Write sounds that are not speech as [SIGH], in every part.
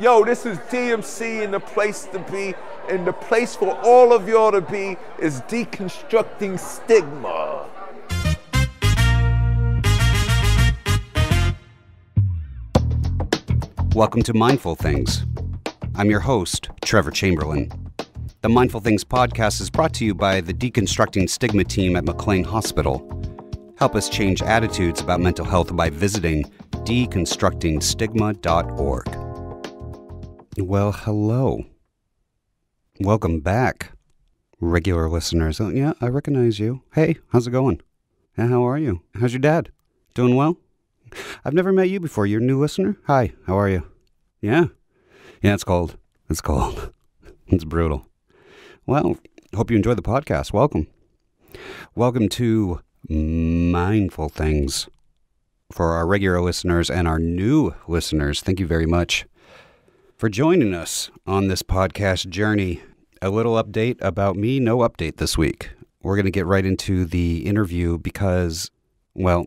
Yo, this is DMC, and the place to be, and the place for all of y'all to be is deconstructing stigma. Welcome to Mindful Things. I'm your host, Trevor Chamberlain. The Mindful Things podcast is brought to you by the Deconstructing Stigma team at McLean Hospital. Help us change attitudes about mental health by visiting deconstructingstigma.org. Well, hello. Welcome back, regular listeners. Oh, yeah, I recognize you. Hey, how's it going? How are you? How's your dad? Doing well? I've never met you before. You're a new listener? Hi, how are you? Yeah. Yeah, it's cold. It's cold. [LAUGHS] it's brutal. Well, hope you enjoyed the podcast. Welcome. Welcome to Mindful Things. For our regular listeners and our new listeners, thank you very much for joining us on this podcast journey. A little update about me, no update this week. We're going to get right into the interview because, well,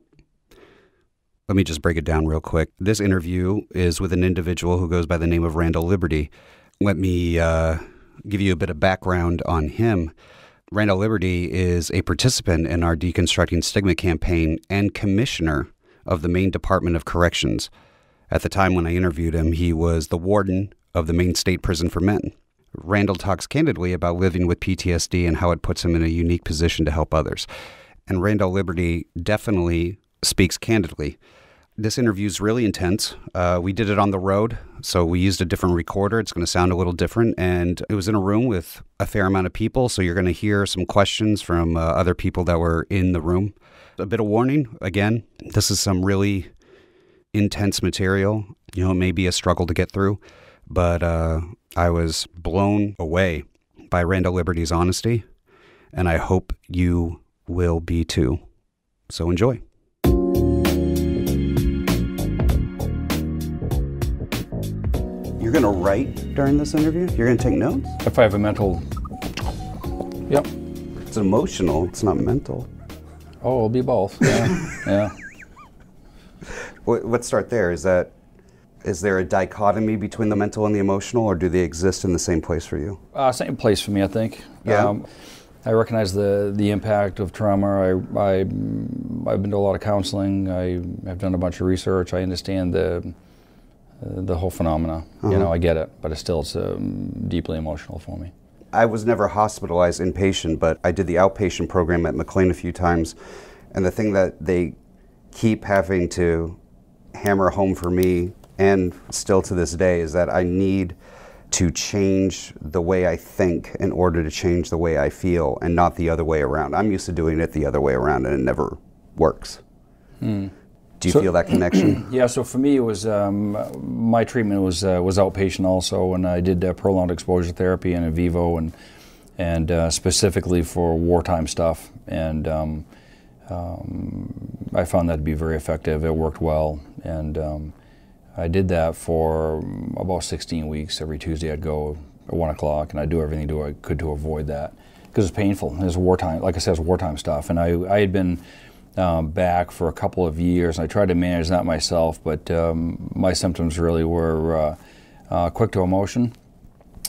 let me just break it down real quick. This interview is with an individual who goes by the name of Randall Liberty. Let me uh, give you a bit of background on him. Randall Liberty is a participant in our Deconstructing Stigma campaign and commissioner of the Maine Department of Corrections. At the time when I interviewed him, he was the warden of the Maine State Prison for Men. Randall talks candidly about living with PTSD and how it puts him in a unique position to help others. And Randall Liberty definitely speaks candidly. This interview is really intense. Uh, we did it on the road, so we used a different recorder. It's going to sound a little different. And it was in a room with a fair amount of people, so you're going to hear some questions from uh, other people that were in the room. A bit of warning again, this is some really intense material. You know, it may be a struggle to get through, but uh, I was blown away by Randall Liberty's honesty, and I hope you will be too. So enjoy. You're going to write during this interview? You're going to take notes? If I have a mental, yep. It's emotional, it's not mental. Oh, it'll be both. Yeah, yeah. Let's start there. Is that is there a dichotomy between the mental and the emotional, or do they exist in the same place for you? Uh, same place for me, I think. Yeah. I recognize the the impact of trauma. I, I I've been to a lot of counseling. I have done a bunch of research. I understand the uh, the whole phenomena. You know, I get it, but it's still it's um, deeply emotional for me. I was never hospitalized inpatient, but I did the outpatient program at McLean a few times, and the thing that they keep having to hammer home for me, and still to this day, is that I need to change the way I think in order to change the way I feel, and not the other way around. I'm used to doing it the other way around, and it never works. Do you So- feel that connection? [CLEARS THROAT] Yeah, so for me, it was um, my treatment was uh, was outpatient also, and I did uh, prolonged exposure therapy and in vivo, and and uh, specifically for wartime stuff, and um, um, I found that to be very effective. It worked well, and um, I did that for about 16 weeks. Every Tuesday, I'd go at one o'clock, and I'd do everything I could to avoid that because it's painful. It's wartime, like I said, it's wartime stuff, and I I had been um, back for a couple of years. And I tried to manage that myself, but um, my symptoms really were uh, uh, quick to emotion,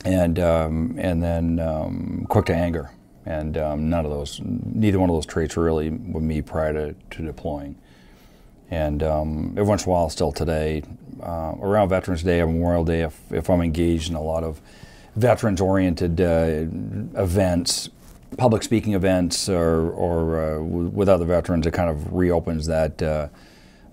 and um, and then um, quick to anger, and um, none of those, neither one of those traits really with me prior to, to deploying. And um, every once in a while, still today, uh, around Veterans Day or Memorial Day, if, if I'm engaged in a lot of veterans-oriented uh, events, public speaking events, or, or uh, with other veterans, it kind of reopens that uh,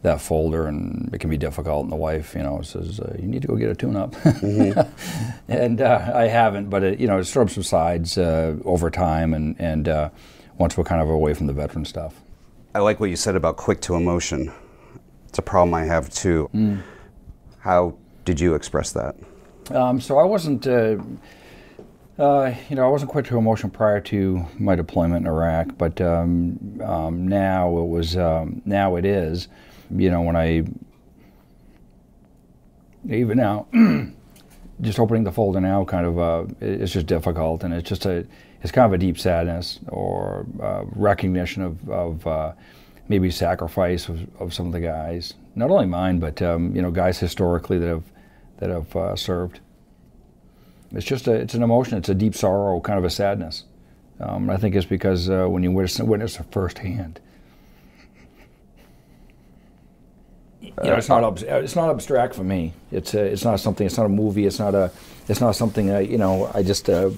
that folder, and it can be difficult. And the wife, you know, says, uh, "You need to go get a tune-up," [LAUGHS] and uh, I haven't, but it, you know, it sort of subsides uh, over time, and and uh, once we're kind of away from the veteran stuff. I like what you said about quick to emotion. It's a problem I have too. How did you express that? Um, so I wasn't, uh, uh, you know, I wasn't quick to emotion prior to my deployment in Iraq, but um, um, now it was, um, now it is. You know, when I, even now, [CLEARS THROAT] just opening the folder now, kind of, uh, it's just difficult, and it's just a, it's kind of a deep sadness or uh, recognition of, of uh, maybe sacrifice of, of some of the guys, not only mine, but um, you know, guys historically that have that have uh, served. It's just a, it's an emotion. It's a deep sorrow, kind of a sadness. Um, I think it's because uh, when you witness, witness it firsthand, you know, it's not it's not abstract for me. It's a, it's not something. It's not a movie. It's not a it's not something I you know I just uh,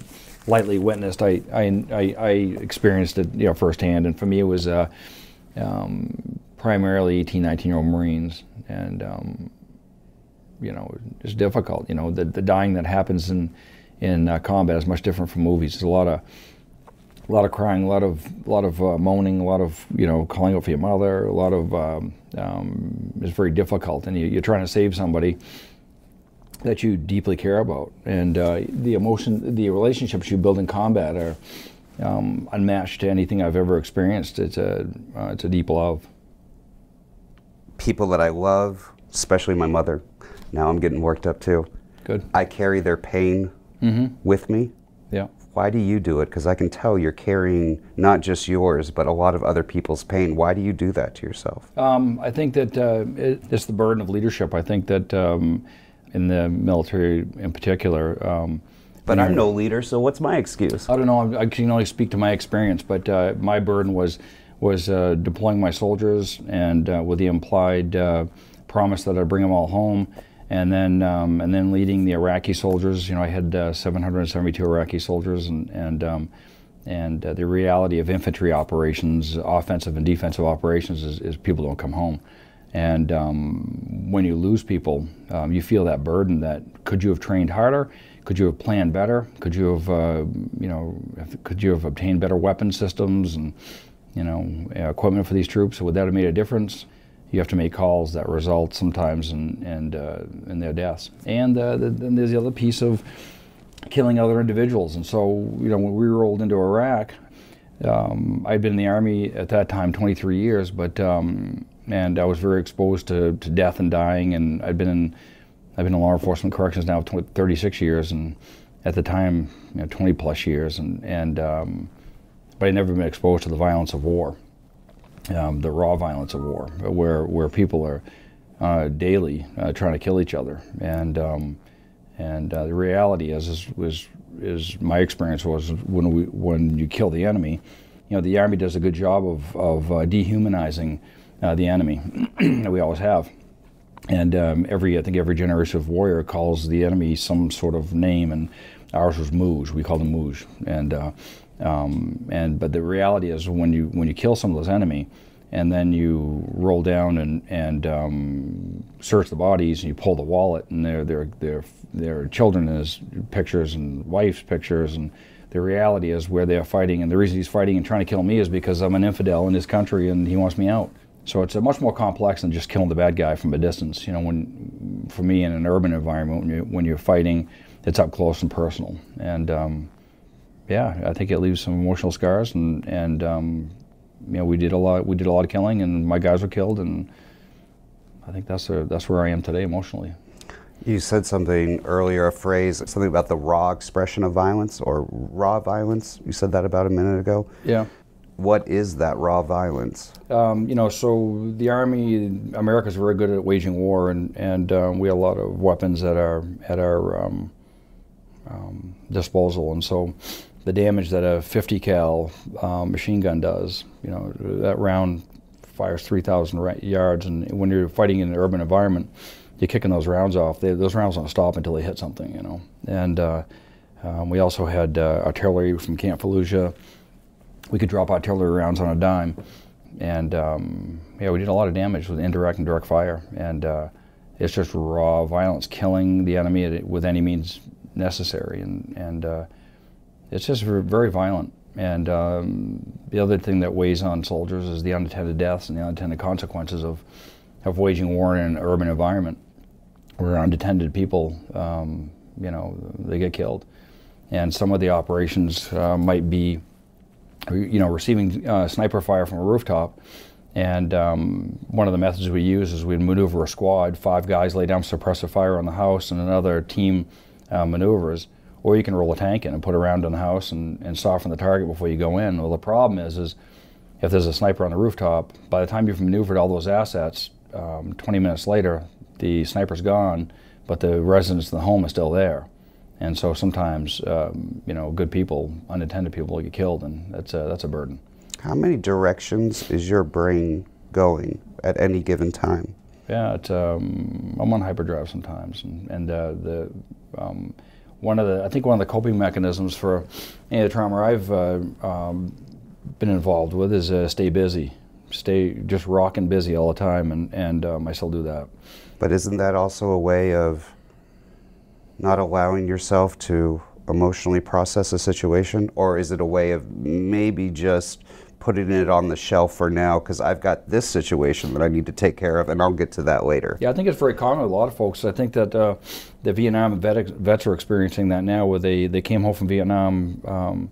lightly witnessed. I, I, I I experienced it you know firsthand, and for me it was uh, um, primarily 18, 19 year old Marines, and um, you know it's difficult. You know the the dying that happens in in uh, combat is much different from movies. There's a lot of a lot of crying, a lot of a lot of uh, moaning, a lot of you know calling out for your mother, a lot of um, um, it's very difficult, and you, are trying to save somebody that you deeply care about, and uh, the emotion, the relationships you build in combat are um, unmatched to anything I've ever experienced. It's a uh, it's a deep love. People that I love, especially my mother. Now I'm getting worked up too. Good. I carry their pain mm-hmm. with me. Why do you do it? Because I can tell you're carrying not just yours, but a lot of other people's pain. Why do you do that to yourself? Um, I think that uh, it, it's the burden of leadership. I think that um, in the military in particular, um, but I'm no leader, so what's my excuse? I don't know. I can only speak to my experience, but uh, my burden was was uh, deploying my soldiers and uh, with the implied uh, promise that I'd bring them all home and then um, and then leading the Iraqi soldiers. You know, I had uh, 772 Iraqi soldiers, and and um, and uh, the reality of infantry operations, offensive and defensive operations, is, is people don't come home. And um, when you lose people, um, you feel that burden. That could you have trained harder? Could you have planned better? Could you have, uh, you know, could you have obtained better weapon systems and, you know, equipment for these troops? Would that have made a difference? You have to make calls that result sometimes in, in, uh, in their deaths. And uh, the, then there's the other piece of killing other individuals. And so, you know, when we rolled into Iraq, um, I'd been in the Army at that time 23 years, but um, and I was very exposed to, to death and dying. And I'd been in I've been in law enforcement corrections now 20, 36 years, and at the time, you know, 20 plus years. And and um, but I'd never been exposed to the violence of war um, the raw violence of war, where where people are uh, daily uh, trying to kill each other, and um, and uh, the reality is, is was is my experience was when we when you kill the enemy, you know the army does a good job of of uh, dehumanizing uh, the enemy. [CLEARS THROAT] we always have. And um, every, I think every generation of warrior calls the enemy some sort of name, and ours was Mooj. We called him Mooj, and uh, um, and but the reality is when you when you kill some of those enemy, and then you roll down and and um, search the bodies and you pull the wallet and there there there there children as pictures and wife's pictures and the reality is where they are fighting and the reason he's fighting and trying to kill me is because I'm an infidel in his country and he wants me out. So it's a much more complex than just killing the bad guy from a distance. You know, when for me in an urban environment when you when you're fighting, it's up close and personal and. Um, yeah, I think it leaves some emotional scars, and and um, you know we did a lot we did a lot of killing, and my guys were killed, and I think that's a, that's where I am today emotionally. You said something earlier, a phrase, something about the raw expression of violence or raw violence. You said that about a minute ago. Yeah. What is that raw violence? Um, you know, so the Army, America is very good at waging war, and and um, we have a lot of weapons at our at our um, um disposal, and so the damage that a 50 cal um, machine gun does. You know, that round fires 3,000 yards, and when you're fighting in an urban environment, you're kicking those rounds off. They, those rounds don't stop until they hit something. You know, and uh, um, we also had uh, artillery from Camp Fallujah. We could drop artillery rounds on a dime, and um, yeah, we did a lot of damage with indirect and direct fire, and uh, it's just raw violence, killing the enemy with any means necessary, and and uh, it's just very violent. And um, the other thing that weighs on soldiers is the unintended deaths and the unintended consequences of, of waging war in an urban environment where unattended people, um, you know, they get killed. And some of the operations uh, might be, you know, receiving uh, sniper fire from a rooftop. And um, one of the methods we use is we maneuver a squad. Five guys lay down suppressive fire on the house, and another team uh, maneuvers or you can roll a tank in and put a round in the house and, and soften the target before you go in. Well, the problem is, is if there's a sniper on the rooftop, by the time you've maneuvered all those assets, um, 20 minutes later, the sniper's gone, but the residents of the home is still there. And so sometimes, um, you know, good people, unintended people get killed, and that's a, that's a burden. How many directions is your brain going at any given time? Yeah, um, I'm on hyperdrive sometimes, and, and uh, the um, one of the I think one of the coping mechanisms for any of the trauma I've uh, um, been involved with is uh, stay busy, stay just rocking busy all the time, and and um, I still do that. But isn't that also a way of not allowing yourself to emotionally process a situation, or is it a way of maybe just putting it on the shelf for now because I've got this situation that I need to take care of, and I'll get to that later. Yeah, I think it's very common with a lot of folks. I think that uh, the Vietnam vet, vets are experiencing that now, where they, they came home from Vietnam, um,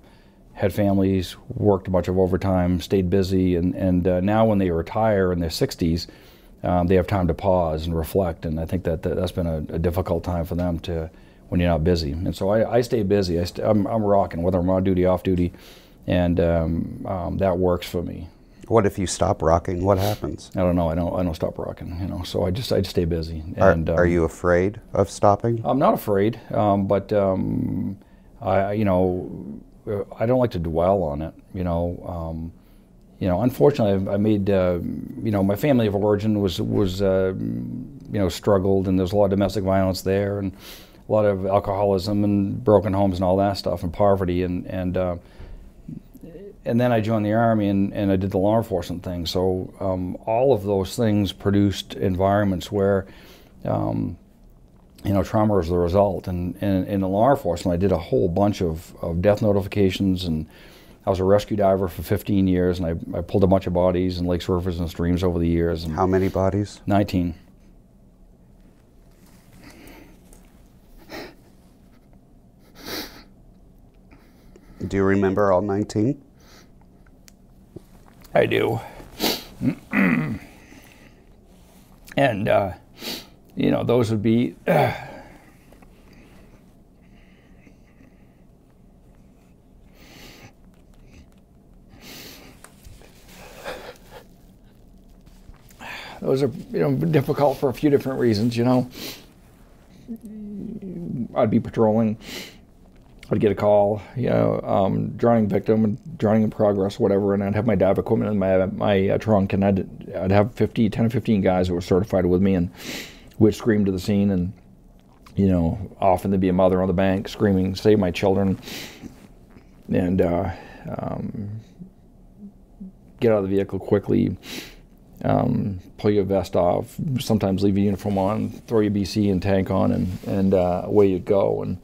had families, worked a bunch of overtime, stayed busy, and, and uh, now when they retire in their 60s, um, they have time to pause and reflect. And I think that, that has been a, a, difficult time for them to when you're not busy. And so I, I stay busy. I st- I'm, I'm rocking, whether I'm on duty, off duty and um, um, that works for me. What if you stop rocking? What happens? I don't know. I don't. I don't stop rocking. You know. So I just I just stay busy. And are, are um, you afraid of stopping? I'm not afraid, um, but um, I you know I don't like to dwell on it. You know. Um, you know, unfortunately, I, I made. Uh, you know, my family of origin was was uh, you know struggled, and there's a lot of domestic violence there, and a lot of alcoholism and broken homes and all that stuff, and poverty, and and uh, and then I joined the army and, and I did the law enforcement thing. So um, all of those things produced environments where, um, you know, trauma was the result. And, and, in the law enforcement, I did a whole bunch of, of death notifications and I was a rescue diver for 15 years and I, I pulled a bunch of bodies in lakes, rivers, and streams over the years. How many bodies? 19. Do you remember all 19? I do. [CLEARS THROAT] and, uh, you know, those would be. Uh, [CLEARS THROAT] those are you know difficult for a few different reasons. You know, I'd be patrolling I'd get a call, you know, um, drowning victim, drowning in progress, whatever, and I'd have my dive equipment in my my uh, trunk, and I'd I'd have 50, 10 or 15 guys that were certified with me, and we'd scream to the scene, and you know, often there'd be a mother on the bank screaming, "Save my children!" and uh, um, get out of the vehicle quickly. Um, pull your vest off. Sometimes leave your uniform on, throw your BC and tank on, and and uh, away you go. And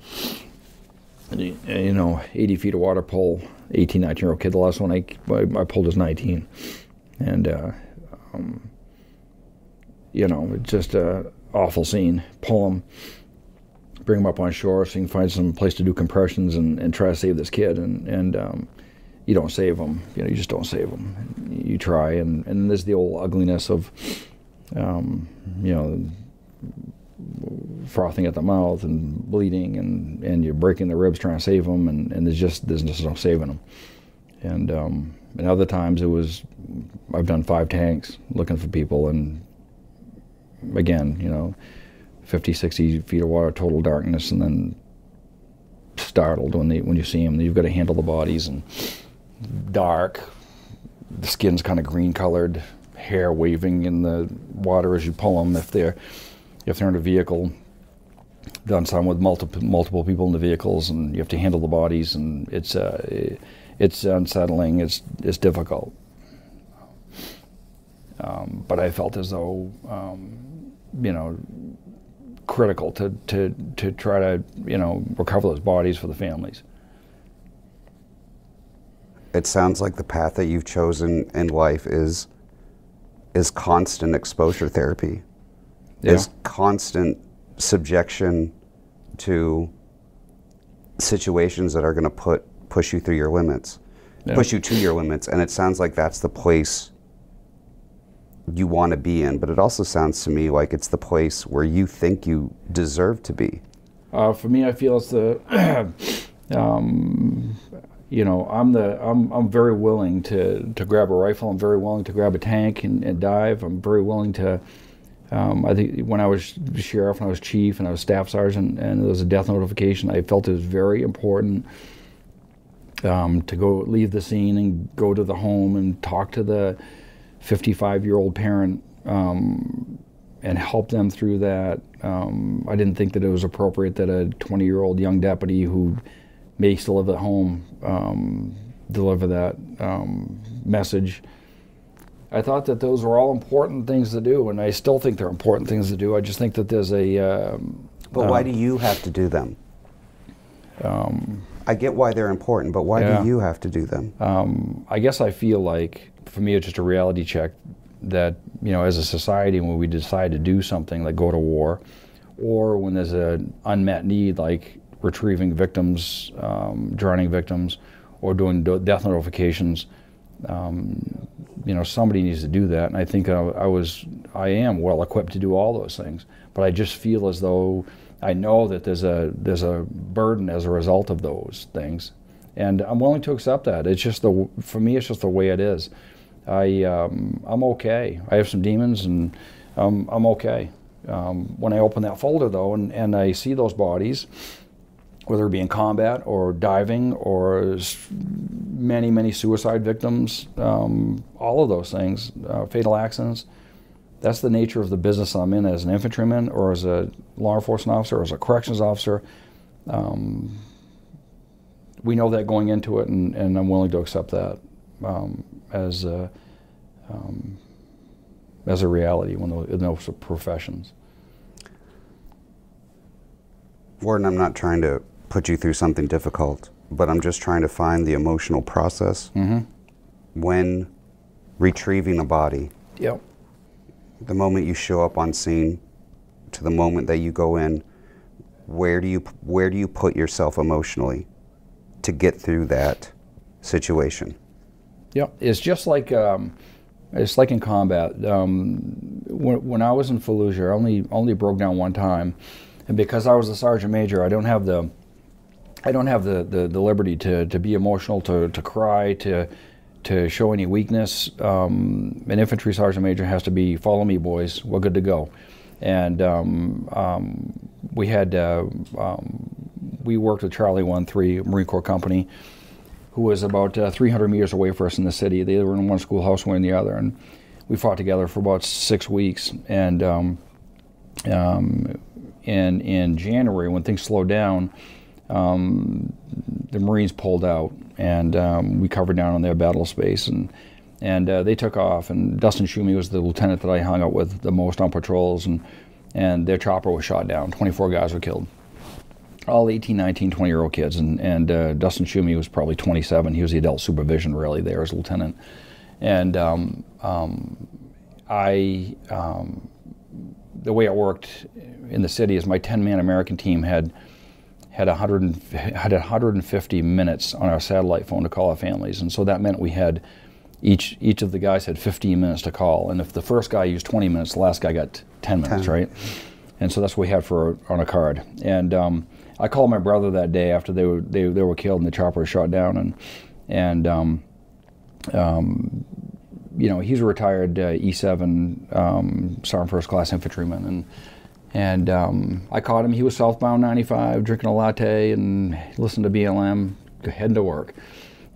you know, 80 feet of water pole, 18, 19 year old kid. The last one I, I, pulled was 19. And, uh, um, you know, it's just an awful scene. Pull him, bring him up on shore so you can find some place to do compressions and, and try to save this kid. And, and um, you don't save him. You know, you just don't save him. You try. And, and there's the old ugliness of, um, you know, frothing at the mouth and bleeding, and, and you're breaking the ribs trying to save them, and, and there's just there's just no saving them. And um, and other times it was I've done five tanks looking for people, and again, you know, 50, 60 feet of water, total darkness, and then startled when they when you see them. You've got to handle the bodies and dark. The skin's kind of green colored, hair waving in the water as you pull them if they're if they're in a vehicle, done some with multiple multiple people in the vehicles, and you have to handle the bodies, and it's uh, it's unsettling. It's it's difficult. Um, but I felt as though um, you know critical to, to to try to you know recover those bodies for the families. It sounds like the path that you've chosen in life is is constant exposure therapy yeah. is constant subjection to situations that are going to put push you through your limits, yeah. push you to your limits, and it sounds like that's the place you want to be in. But it also sounds to me like it's the place where you think you deserve to be. Uh, for me, I feel it's the. [CLEARS THROAT] um, you know, I'm the I'm I'm very willing to to grab a rifle. I'm very willing to grab a tank and, and dive. I'm very willing to um, I think when I was sheriff and I was chief and I was staff sergeant and there was a death notification, I felt it was very important um, to go leave the scene and go to the home and talk to the 55 year old parent um, and help them through that. Um, I didn't think that it was appropriate that a 20 year old young deputy who may still live at home um, deliver that um, message. I thought that those were all important things to do, and I still think they're important things to do. I just think that there's a. Um, But why um, do you have to do them? I get why they're important, but why Yeah. do you have to do them? um, I guess I feel like for me it's just a reality check that you know as a society when we decide to do something like go to war, or when there's an unmet need like retrieving victims, um, drowning victims, or doing do- death notifications, um, you know somebody needs to do that, and I think I, I was I am well equipped to do all those things, but I just feel as though I know that there's a there's a burden as a result of those things, and I'm willing to accept that. It's just the for me, it's just the way it is. I um, I'm okay. I have some demons, and um, I'm okay. Um, when I open that folder though, and, and I see those bodies, whether it be in combat or diving or many many suicide victims, um, all of those things, uh, fatal accidents. That's the nature of the business I'm in as an infantryman or as a law enforcement officer or as a corrections officer. Um, we know that going into it, and, and I'm willing to accept that um, as a, um, as a reality in those professions. Warden, I'm not trying to put you through something difficult, but I'm just trying to find the emotional process when retrieving a body. Yep. The moment you show up on scene to the moment that you go in, where do you where do you put yourself emotionally to get through that situation? Yep, it's just like um, it's like in combat. Um, when, when I was in Fallujah, I only only broke down one time, and because I was a sergeant major, I don't have the I don't have the, the, the liberty to, to be emotional, to, to cry, to to show any weakness. Um, an infantry sergeant major has to be follow me, boys. We're good to go. And um, um, we had uh, um, we worked with Charlie One Three Marine Corps Company, who was about uh, 300 meters away from us in the city. They were in one schoolhouse, we're in the other, and we fought together for about six weeks. And um, um, in in January, when things slowed down, um, the Marines pulled out, and um, we covered down on their battle space, and and uh, they took off. And Dustin Shumney was the lieutenant that I hung out with the most on patrols, and and their chopper was shot down. 24 guys were killed all 18, 19, 20 year old kids. And, and uh, Dustin Shumney was probably 27. He was the adult supervision really there as lieutenant. And um, um, I, um, the way it worked in the city is my 10 man American team had had 100 and, had 150 minutes on our satellite phone to call our families, and so that meant we had each each of the guys had 15 minutes to call, and if the first guy used 20 minutes, the last guy got 10 minutes, 10. right? And so that's what we had for on a card. And um, I called my brother that day after they were they, they were killed and the chopper was shot down, and and um, um, you know he's a retired uh, E7 um, Sergeant First Class Infantryman, and and um, I caught him. He was southbound 95, drinking a latte and listening to BLM, heading to work.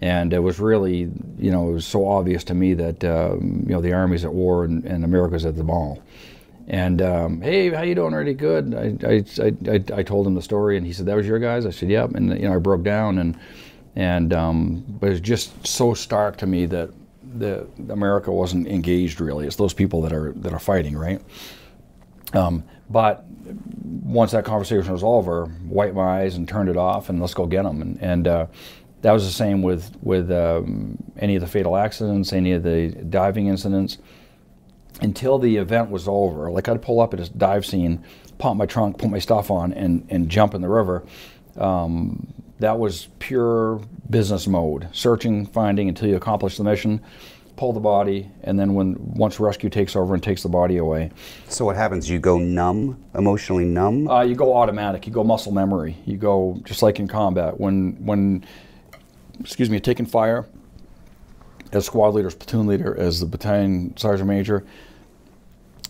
And it was really, you know, it was so obvious to me that um, you know the Army's at war and, and America's at the mall. And um, hey, how you doing? Really good. I, I, I, I- told him the story, and he said, "That was your guys." I said, "Yep." And you know, I broke down, and and um, but it was just so stark to me that the America wasn't engaged really. It's those people that are that are fighting, right? Um, but once that conversation was over, wiped my eyes and turned it off, and let's go get them. And, and uh, that was the same with with um, any of the fatal accidents, any of the diving incidents. Until the event was over, like I'd pull up at a dive scene, pop my trunk, put my stuff on, and and jump in the river. Um, that was pure business mode, searching, finding until you accomplish the mission, pull the body, and then when once rescue takes over and takes the body away, So what happens? You go numb, emotionally numb. uh, you go automatic. You go muscle memory. You go just like in combat. When when excuse me, taking fire as squad leader, as platoon leader, as the battalion sergeant major,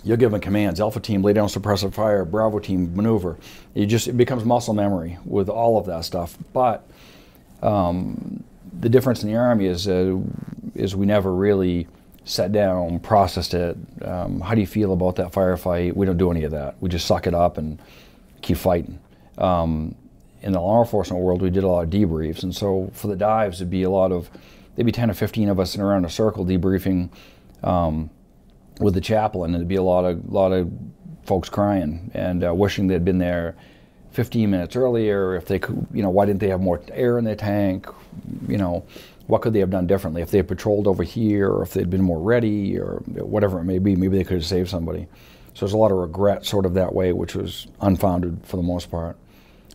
you're given commands. Alpha team, lay down suppressive fire. Bravo team, maneuver. You just it becomes muscle memory with all of that stuff. But um, the difference in the army is uh, is we never really sat down, processed it. Um, how do you feel about that firefight? We don't do any of that. We just suck it up and keep fighting. Um, in the law enforcement world, we did a lot of debriefs, and so for the dives, it'd be a lot of, there'd be 10 or 15 of us in around a circle debriefing um, with the chaplain, and it'd be a lot of, lot of folks crying and uh, wishing they'd been there 15 minutes earlier, if they could, you know, why didn't they have more air in their tank, you know, what could they have done differently? If they had patrolled over here, or if they'd been more ready, or whatever it may be, maybe they could have saved somebody. So there's a lot of regret sort of that way, which was unfounded for the most part.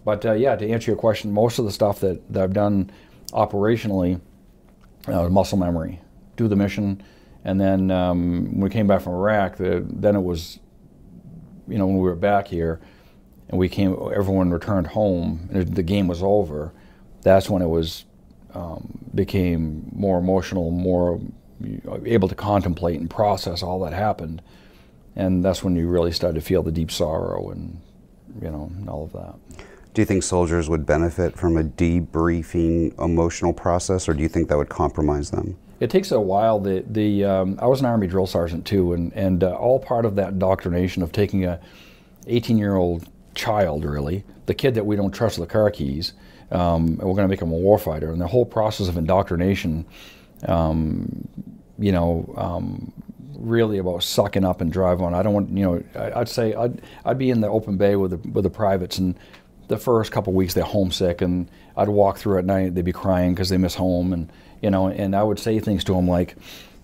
But uh, yeah, to answer your question, most of the stuff that, that I've done operationally, uh, muscle memory, do the mission, and then um, when we came back from Iraq, the, then it was, you know, when we were back here, and we came, everyone returned home, and the game was over. That's when it was um, became more emotional, more able to contemplate and process all that happened, and that's when you really started to feel the deep sorrow and you know all of that. Do you think soldiers would benefit from a debriefing emotional process, or do you think that would compromise them? It takes a while. The the um, I was an Army drill sergeant too, and and uh, all part of that indoctrination of taking a 18 year old child, really, the kid that we don't trust with the car keys, um, and we're going to make him a warfighter. And the whole process of indoctrination, um, you know, um, really about sucking up and drive on. I don't want, you know, I, would say I'd, I'd be in the open bay with the, with the privates, and the first couple weeks they're homesick, and I'd walk through at night, they'd be crying because they miss home, and you know, and I would say things to them like,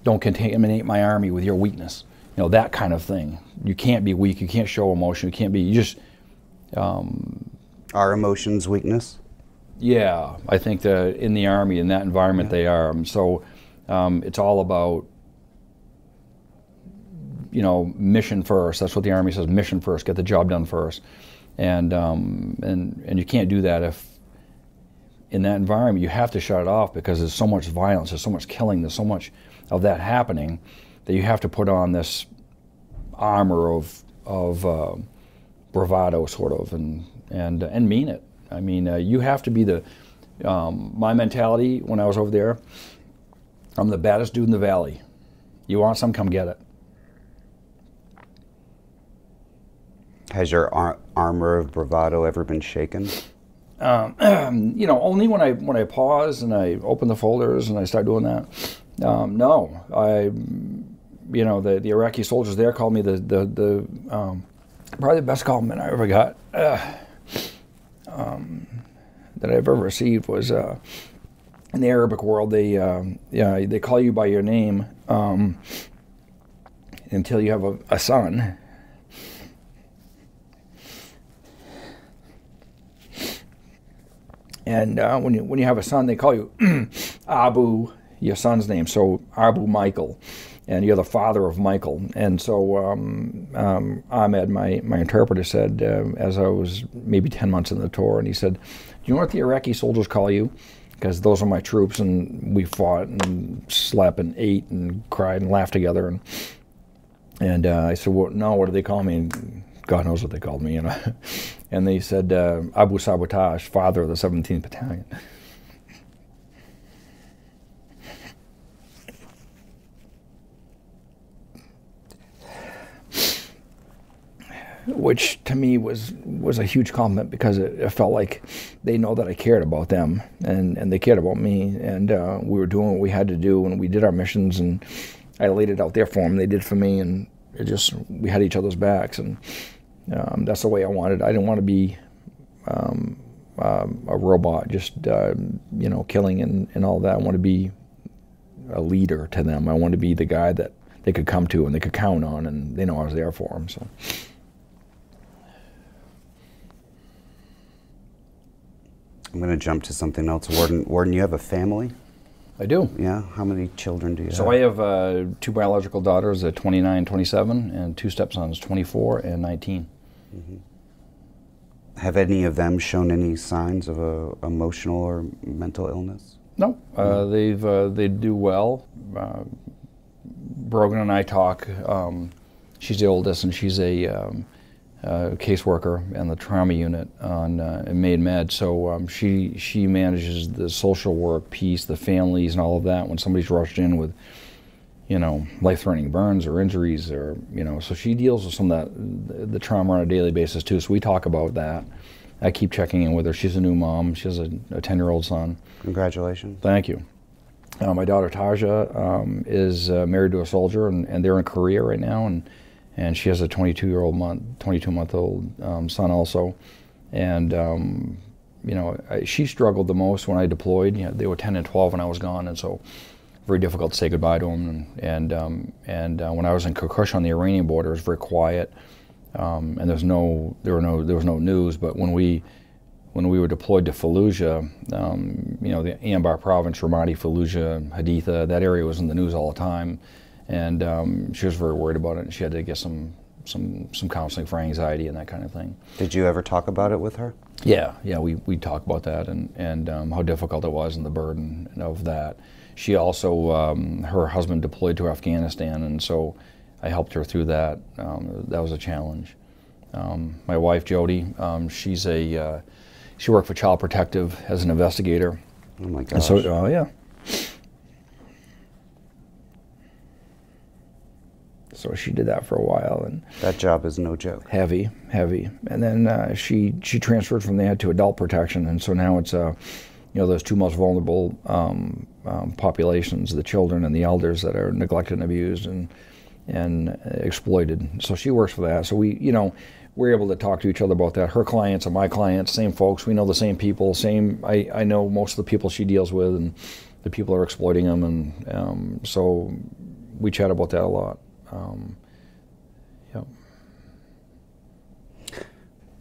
"Don't contaminate my army with your weakness," you know, that kind of thing. You can't be weak. You can't show emotion. You can't be. You just. Um, Are emotions weakness? Yeah, I think that in the Army, in that environment, yeah. they are. Um, so um, it's all about, you know, mission first. That's what the Army says: mission first, get the job done first. And um, and and you can't do that if in that environment you have to shut it off because there's so much violence, there's so much killing, there's so much of that happening that you have to put on this armor of of uh, bravado, sort of, and and and mean it. I mean, uh, you have to be the. Um, my mentality when I was over there, I'm the baddest dude in the valley. You want some? Come get it. Has your ar- armor of bravado ever been shaken? Um, [CLEARS THROAT] you know, only when I when I pause and I open the folders and I start doing that. Um, no, I, you know, the, the Iraqi soldiers there called me the the, the um, probably the best compliment I ever got. Uh, um, that I've ever received was uh, in the Arabic world. They uh, yeah they call you by your name um, until you have a, a son. And uh, when you when you have a son, they call you [CLEARS THROAT] Abu, your son's name. So Abu Michael and you're the father of Michael. And so um, um, Ahmed, my, my interpreter, said, uh, as I was maybe 10 months in the tour, and he said, Do you know what the Iraqi soldiers call you? Because those are my troops, and we fought and slept and ate and cried and laughed together. And, and uh, I said, well, No, what do they call me? And God knows what they called me, you know. [LAUGHS] and they said, uh, Abu Sabotage, father of the 17th Battalion. Which to me was was a huge compliment because it, it, felt like they know that I cared about them and, and they cared about me and uh, we were doing what we had to do and we did our missions and I laid it out there for them. They did for me and it just we had each other's backs and um, that's the way I wanted. I didn't want to be um, um, a robot, just uh, you know, killing and, and all that. I want to be a leader to them. I want to be the guy that they could come to and they could count on, and they know I was there for them. So. I'm going to jump to something else. Warden, Warden, you have a family? I do. Yeah. How many children do you so have? So I have uh, two biological daughters at 29, 27, and two stepsons, 24 and 19. Mm-hmm. Have any of them shown any signs of a emotional or mental illness? No, uh, mm-hmm. they've uh, they do well. Uh, Brogan and I talk. Um, she's the oldest, and she's a um, uh, caseworker in the trauma unit on uh, in Maine Med. So um, she she manages the social work piece, the families, and all of that when somebody's rushed in with you know, life-threatening burns or injuries, or you know, so she deals with some of that the trauma on a daily basis too. So we talk about that. I keep checking in with her. She's a new mom. She has a, a ten-year-old son. Congratulations. Thank you. Uh, my daughter Taja um, is uh, married to a soldier, and, and they're in Korea right now, and and she has a 22-year-old month, 22-month-old um, son also, and um, you know, I, she struggled the most when I deployed. You know, they were 10 and 12 when I was gone, and so very difficult to say goodbye to him. And and, um, and uh, when I was in Kirkush on the Iranian border, it was very quiet, um, and there's no there were no there was no news. But when we when we were deployed to Fallujah, um, you know, the Anbar province, Ramadi, Fallujah, Haditha, that area was in the news all the time, and um, she was very worried about it. And she had to get some some some counseling for anxiety and that kind of thing. Did you ever talk about it with her? Yeah, yeah, we we talked about that and and um, how difficult it was and the burden of that she also, um, her husband deployed to Afghanistan, and so I helped her through that. Um, that was a challenge. Um, my wife, Jody, um, she's a, uh, she worked for Child Protective as an investigator. Oh my gosh. And so, oh uh, yeah. So she did that for a while, and that job is no joke. Heavy, heavy. And then uh, she she transferred from there to adult protection, and so now it's a uh, you know those two most vulnerable um, um, populations, the children and the elders that are neglected and abused and and exploited. So she works for that. So we, you know, we're able to talk to each other about that. Her clients and my clients, same folks. We know the same people. Same. I, I know most of the people she deals with, and the people are exploiting them, and um, so we chat about that a lot. Um,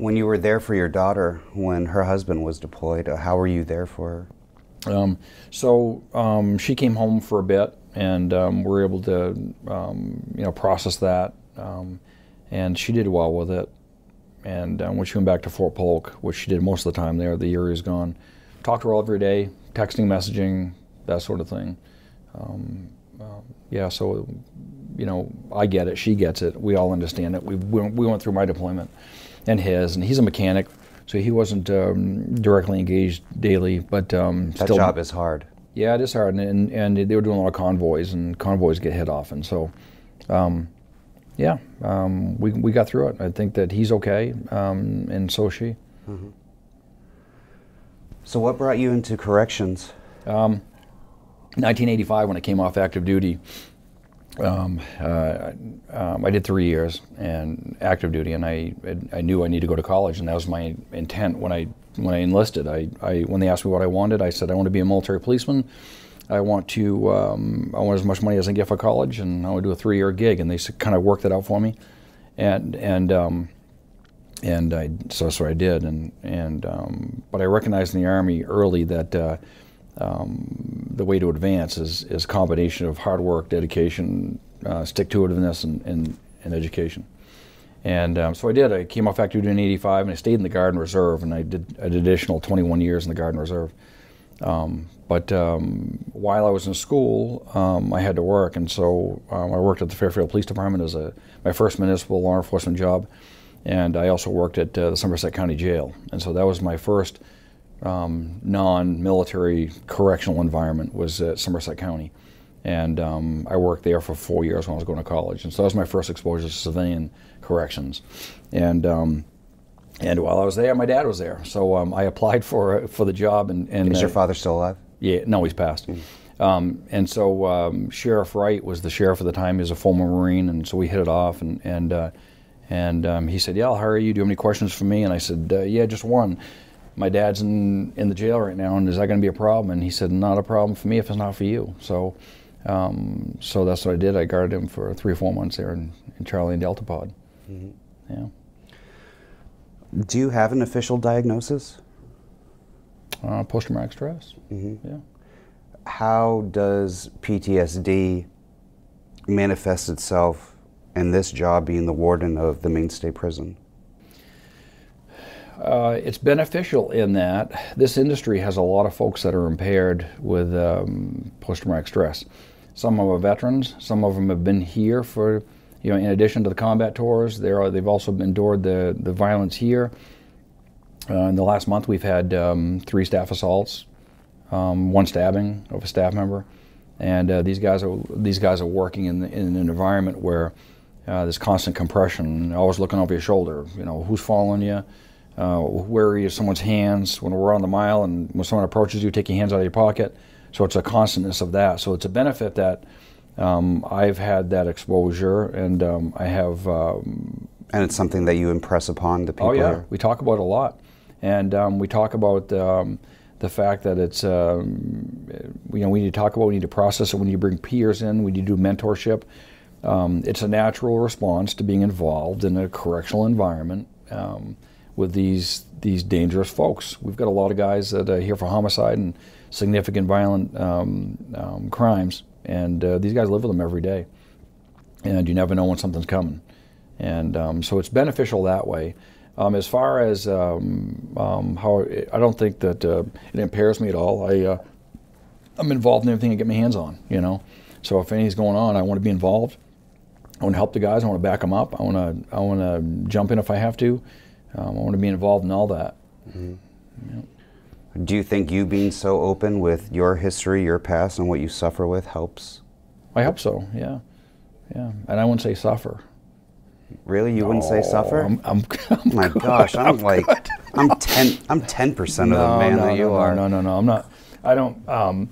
When you were there for your daughter, when her husband was deployed, uh, how were you there for her? Um, so um, she came home for a bit, and um, we were able to, um, you know, process that, um, and she did well with it. And um, when she went back to Fort Polk, which she did most of the time there, the year is gone, talked to her all every day, texting, messaging, that sort of thing. Uh, yeah, so you know, I get it, she gets it, we all understand it. We we went through my deployment and his, and he's a mechanic, so he wasn't um, directly engaged daily, but um, that still, job is hard. Yeah, it is hard, and, and they were doing a lot of convoys, and convoys get hit often. So, um, yeah, um, we we got through it. I think that he's okay, um, and so she. Mm-hmm. So, what brought you into corrections? 1985, um, when I came off active duty, um, uh, um, I did three years and active duty, and I I knew I needed to go to college, and that was my intent when I when I enlisted. I, I when they asked me what I wanted, I said I want to be a military policeman. I want to um, I want as much money as I can get for college, and I want to do a three year gig, and they kind of worked that out for me, and and um, and I so I did, and and um, but I recognized in the army early that. Uh, um, the way to advance is, is a combination of hard work, dedication, uh, stick-to-itiveness, and, and, and, education. And um, so I did. I came off active duty in '85, and I stayed in the Guard and Reserve, and I did an additional 21 years in the Guard and Reserve. Um, but um, while I was in school, um, I had to work, and so um, I worked at the Fairfield Police Department as a my first municipal law enforcement job, and I also worked at uh, the Somerset County Jail, and so that was my first um, non-military correctional environment was at Somerset County, and um, I worked there for four years when I was going to college, and so that was my first exposure to civilian corrections, and um, and while I was there, my dad was there, so um, I applied for for the job. And, and is your father still alive? Yeah, no, he's passed. Mm. Um, and so um, Sheriff Wright was the sheriff at the time. He was a former Marine, and so we hit it off. And and uh, and um, he said, "Yeah, I'll hire you. Do you have any questions for me?" And I said, uh, "Yeah, just one my dad's in, in the jail right now, and is that going to be a problem? And he said, not a problem for me if it's not for you. So, um, so that's what I did. I guarded him for three or four months there in, in Charlie and Delta Pod. Mm-hmm. Yeah. Do you have an official diagnosis? Uh, post-traumatic stress. Mm-hmm. Yeah. How does PTSD manifest itself in this job being the warden of the Maine State Prison? Uh, it's beneficial in that this industry has a lot of folks that are impaired with um, post-traumatic stress. Some of them are veterans. Some of them have been here for you know, in addition to the combat tours, there are, they've also endured the, the violence here. Uh, in the last month, we've had um, three staff assaults, um, one stabbing of a staff member, and uh, these guys are these guys are working in, in an environment where uh, there's constant compression, always looking over your shoulder. You know, who's following you? Uh, where are? Someone's hands when we're on the mile, and when someone approaches you, take your hands out of your pocket. So it's a constantness of that. So it's a benefit that um, I've had that exposure, and um, I have. Um, and it's something that you impress upon the people oh yeah, here. we talk about it a lot, and um, we talk about um, the fact that it's. Um, you know, we need to talk about. We need to process it. When you bring peers in, we need to do mentorship. it's a natural response to being involved in a correctional environment with these these dangerous folks. We've got a lot of guys that are here for homicide and significant violent um, um, crimes, and uh, these guys live with them every day. And you never know when something's coming, and um, so it's beneficial that way. Um, as far as um, um, how I don't think that uh, it impairs me at all. I uh, I'm involved in everything I get my hands on, you know. So if anything's going on, I want to be involved. I want to help the guys. I want to back them up. I want to I want to jump in if I have to. Um, I want to be involved in all that. Mm-hmm. Do you think you being so open with your history, your past, and what you suffer with helps? I hope so. Yeah, yeah. And I wouldn't say suffer. Really, you no, wouldn't say suffer? I'm, I'm, [LAUGHS] I'm My good. gosh, I'm, I'm like, good. I'm ten. I'm ten percent no, of the man no, that you are. No, no, no. I'm not. I don't. Um,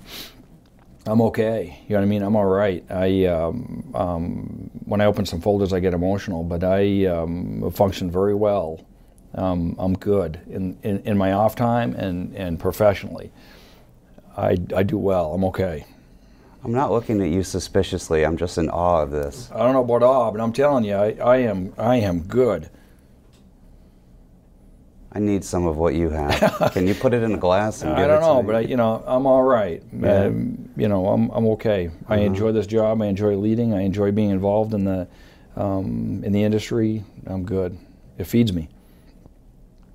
I'm okay. You know what I mean? I'm all right. I um, um, when I open some folders, I get emotional, but I um, function very well um, I'm good in, in, in, my off time and, and professionally. I, I do well. I'm okay. I'm not looking at you suspiciously. I'm just in awe of this. I don't know about awe, but I'm telling you, I, I am I am good. I need some of what you have. [LAUGHS] Can you put it in a glass and I don't know, but I, you know, I'm all right. Yeah. Um, you know, I'm, I'm okay. I uh-huh. enjoy this job. I enjoy leading. I enjoy being involved in the um, in the industry. I'm good. It feeds me.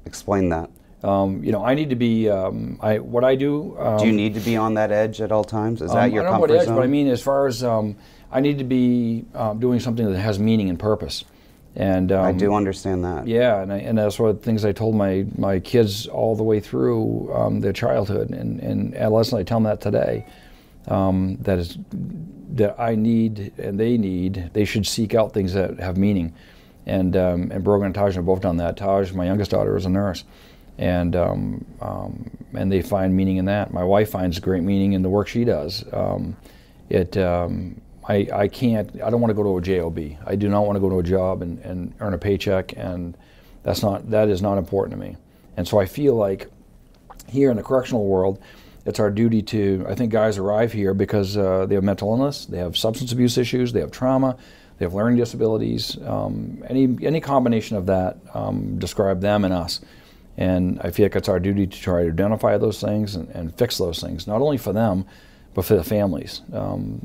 Explain that. Um, you know, I need to be. Um, I what I do. Um, do you need to be on that edge at all times? Is that um, your I don't comfort know what edge, zone? But I mean, as far as um, I need to be um, doing something that has meaning and purpose. And I do understand that. Yeah, and, I, and that's one of the things I told my, my kids all the way through their childhood and, and adolescence. I tell them that today. that is that I need and they need. They should seek out things that have meaning and um, and Brogan and Taj have both done that. Taj, my youngest daughter, is a nurse, and um, um, and they find meaning in that. My wife finds great meaning in the work she does. Um, it um, I, I can't I don't want to go to a job. I do not want to go to a job and, and earn a paycheck, and that's not that is not important to me. And so I feel like here in the correctional world, it's our duty to. I think guys arrive here because uh, they have mental illness, they have substance abuse issues, they have trauma they have learning disabilities. Um, any any combination of that um, describe them and us. And I feel like it's our duty to try to identify those things and, and fix those things, not only for them, but for the families. Um,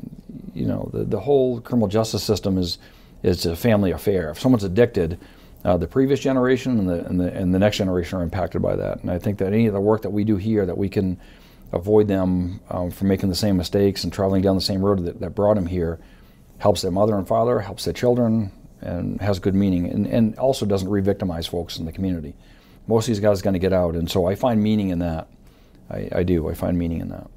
you know, the, the whole criminal justice system is is a family affair. If someone's addicted, uh, the previous generation and the, and the and the next generation are impacted by that. And I think that any of the work that we do here, that we can avoid them um, from making the same mistakes and traveling down the same road that, that brought them here, helps their mother and father, helps their children, and has good meaning, and, and also doesn't re-victimize folks in the community. Most of these guys are going to get out, and so I find meaning in that. I, I do. I find meaning in that.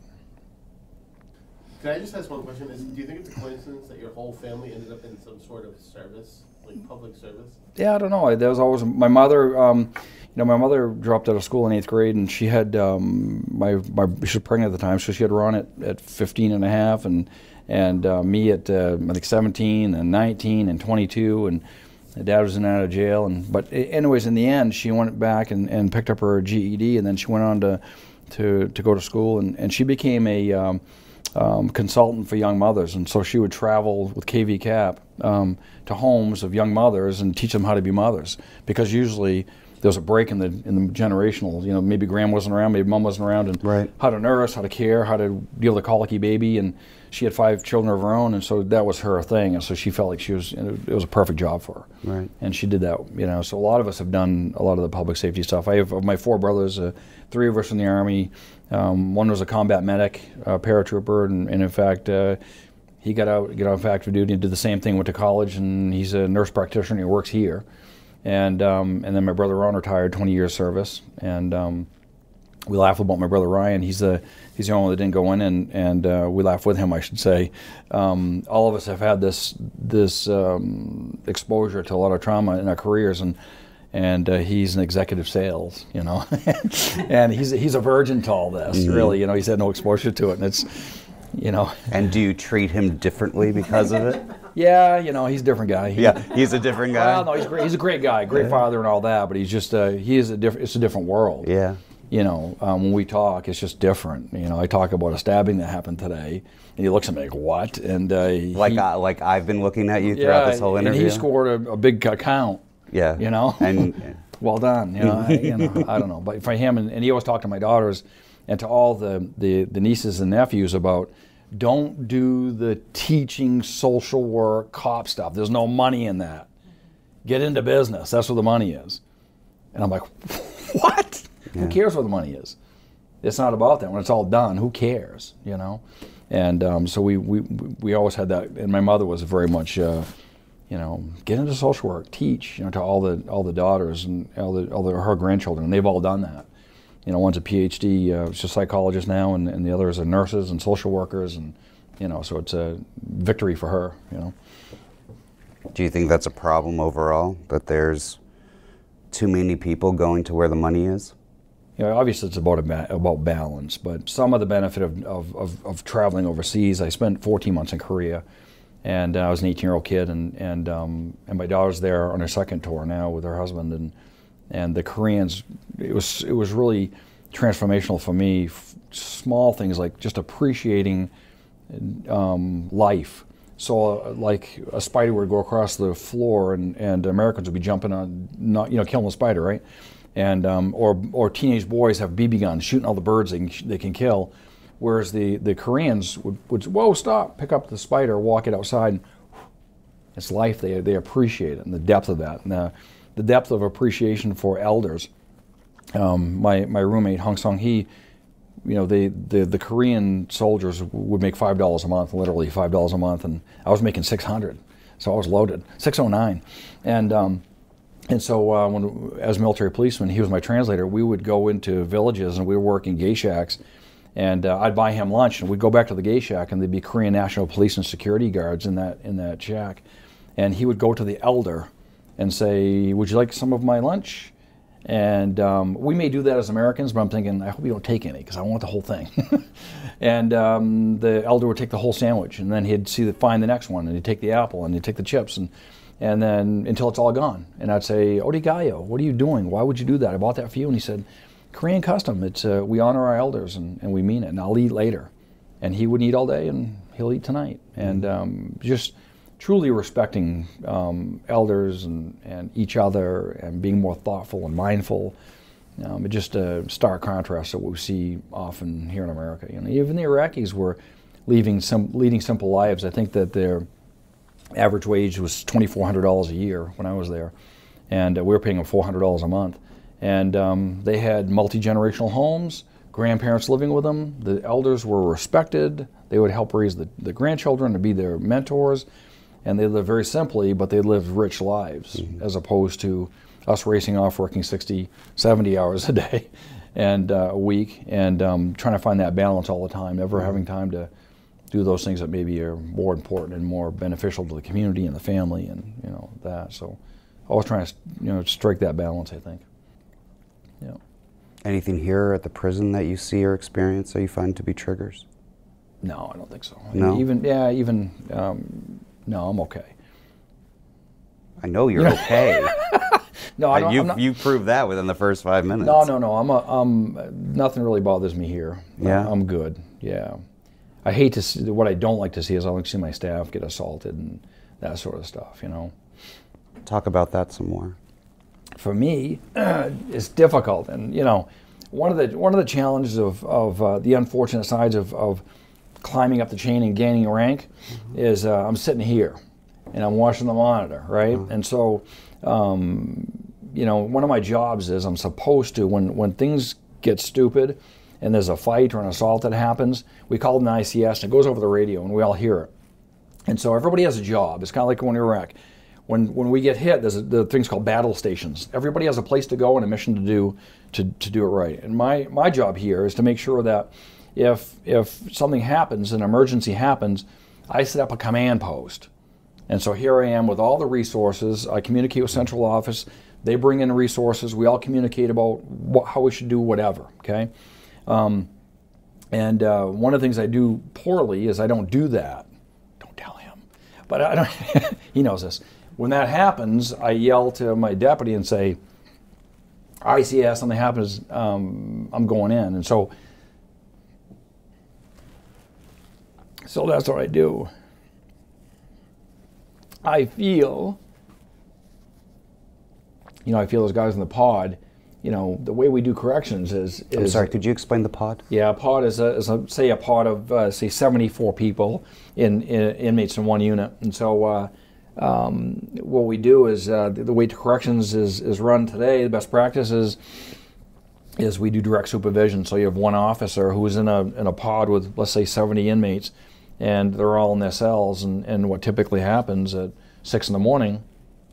Can I just ask one question? Is, do you think it's a coincidence that your whole family ended up in some sort of service, like public service? Yeah, I don't know. There was always my mother. Um, you know, my mother dropped out of school in eighth grade, and she had um, my, my she was pregnant at the time, so she had Ron at, at 15 and a half, and and uh, me at uh, I think 17 and 19 and 22 and dad was in and out of jail and but anyways in the end she went back and, and picked up her GED and then she went on to to, to go to school and, and she became a um, um, consultant for young mothers and so she would travel with KVCAP um, to homes of young mothers and teach them how to be mothers because usually there was a break in the in the generational. You know, maybe Graham wasn't around, maybe Mom wasn't around, and right. how to nurse, how to care, how to deal with a colicky baby, and she had five children of her own, and so that was her thing, and so she felt like she was it was a perfect job for her, right? And she did that, you know. So a lot of us have done a lot of the public safety stuff. I have of my four brothers, uh, three of us in the army. Um, one was a combat medic, a paratrooper, and, and in fact. Uh, he got out, got off active duty, and did the same thing. Went to college, and he's a nurse practitioner. and He works here, and um, and then my brother Ron retired, 20 years service, and um, we laugh about my brother Ryan. He's the he's the only one that didn't go in, and and uh, we laugh with him, I should say. Um, all of us have had this this um, exposure to a lot of trauma in our careers, and and uh, he's in executive sales, you know, [LAUGHS] and he's he's a virgin to all this, Mm-hmm. really. You know, he's had no exposure to it, and it's, you know, And do you treat him differently because of it? Yeah, you know, he's a different guy. He- Yeah, he's a different guy. Well, no, he's great. He's a great guy, great father, and all that. But he's just uh, he is a different. It's a different world. Yeah. You know, um, when we talk, it's just different. You know, I talk about a stabbing that happened today, and he looks at me like, "What?" And uh, Like he, I, like I've been looking at you throughout yeah, this whole and interview. he scored a, a big account. Yeah. You know, And [LAUGHS] well done. You know, I, you know, I don't know, but for him, and, and he always talked to my daughters and to all the, the the nieces and nephews about don't do the teaching, social work, cop stuff. There's no money in that. Get into business. That's where the money is. And I'm like, [LAUGHS] what? Who cares where the money is? It's not about that. When it's all done, who cares? You know. And um, so we, we we always had that. And my mother was very much. Uh, you know, get into social work, teach, you know, to all the all the daughters and all the all the, her grandchildren. And they've all done that. You know, one's a PhD, uh, she's a psychologist now, and, and the others are nurses and social workers, and you know, so it's a victory for her. You know, do you think that's a problem overall? That there's too many people going to where the money is? you know, obviously it's about a ba- about balance, but some of the benefit of, of, of, of traveling overseas. I spent 14 months in Korea, and I was an 18 year old kid, and and um, and my daughter's there on her second tour now with her husband, and and the Koreans. It was it was really transformational for me. Small things like just appreciating um, life. So, uh, like a spider would go across the floor, and, and Americans would be jumping on, not you know, killing the spider, right? And um, or or teenage boys have BB guns, shooting all the birds they can, they can kill, whereas the, the Koreans would, would whoa stop, pick up the spider, walk it outside. It's life. They they appreciate it and the depth of that, and the depth of appreciation for elders. Um, my my roommate Hong Song Hee you know, they, the the Korean soldiers would make five dollars a month, literally five dollars a month, and I was making six hundred, so I was loaded, six oh nine, and um, and so uh, when as military policeman, he was my translator. We would go into villages and we were working gay shacks, and uh, I'd buy him lunch, and we'd go back to the gay shack, and there'd be Korean National Police and security guards in that in that shack, and he would go to the elder, and say, "Would you like some of my lunch?" And um, we may do that as Americans, but I'm thinking, I hope you don't take any because I want the whole thing. [LAUGHS] and um, the elder would take the whole sandwich, and then he'd see the, find the next one, and he'd take the apple, and he'd take the chips, and and then until it's all gone. And I'd say, Odigayo, what are you doing? Why would you do that? I bought that for you. And he said, Korean custom. It's uh, we honor our elders, and, and we mean it. And I'll eat later. And he wouldn't eat all day, and he'll eat tonight. And um, just truly respecting um, elders and, and each other and being more thoughtful and mindful. Um, just a stark contrast to what we see often here in America. You know, even the Iraqis were leaving some, leading simple lives. I think that their average wage was $2,400 a year when I was there, and uh, we were paying them $400 a month. And um, they had multi generational homes, grandparents living with them. The elders were respected. They would help raise the, the grandchildren to be their mentors and they live very simply, but they live rich lives as opposed to us racing off working 60, 70 hours a day [LAUGHS] and uh, a week and um, trying to find that balance all the time, never having time to do those things that maybe are more important and more beneficial to the community and the family and you know that. So always trying to you know strike that balance. I think. Yeah. Anything here at the prison that you see or experience that you find to be triggers? No, I don't think so. No? Even yeah, even um, no, I'm okay. I know you're okay. [LAUGHS] No, I don't. you I'm not, you proved that within the first five minutes. No, no, no. I'm a, um, nothing really bothers me here. Yeah? I'm good. Yeah. I hate to see what I don't like to see is I like to see my staff get assaulted and that sort of stuff. You know, Talk about that some more. for me, [CLEARS THROAT] it's difficult, and you know, one of the one of the challenges of of uh, the unfortunate sides of, of climbing up the chain and gaining rank is uh, I'm sitting here and I'm watching the monitor, right? And so, um, you know, one of my jobs is I'm supposed to when when things get stupid and there's a fight or an assault that happens, we call it an ICS and it goes over the radio and we all hear it. And so everybody has a job. It's kind of like when Iraq. When, when we get hit, there's a, the things called battle stations. Everybody has a place to go and a mission to do to, to do it right. And my, my job here is to make sure that if if something happens, an emergency happens, I set up a command post. And so here I am with all the resources. I communicate with central office. They bring in resources. We all communicate about what, how we should do whatever. Okay. Um, and uh, one of the things I do poorly is I don't do that. Don't tell him, but I don't. [LAUGHS] he knows this. When that happens, I yell to my deputy and say, "I see something happens. Um, I'm going in." And so, so that's what I do. I feel, you know, I feel those guys in the pod. You know, the way we do corrections is. is I'm sorry, could you explain the pod? yeah, a pod is, a, is a, say a pod of uh, say 74 people in, in inmates in one unit, and so uh, um, what we do is uh, the, the way corrections is is run today. The best practice is is we do direct supervision. So you have one officer who's in a in a pod with let's say 70 inmates, and they're all in their cells. And, and what typically happens at six in the morning,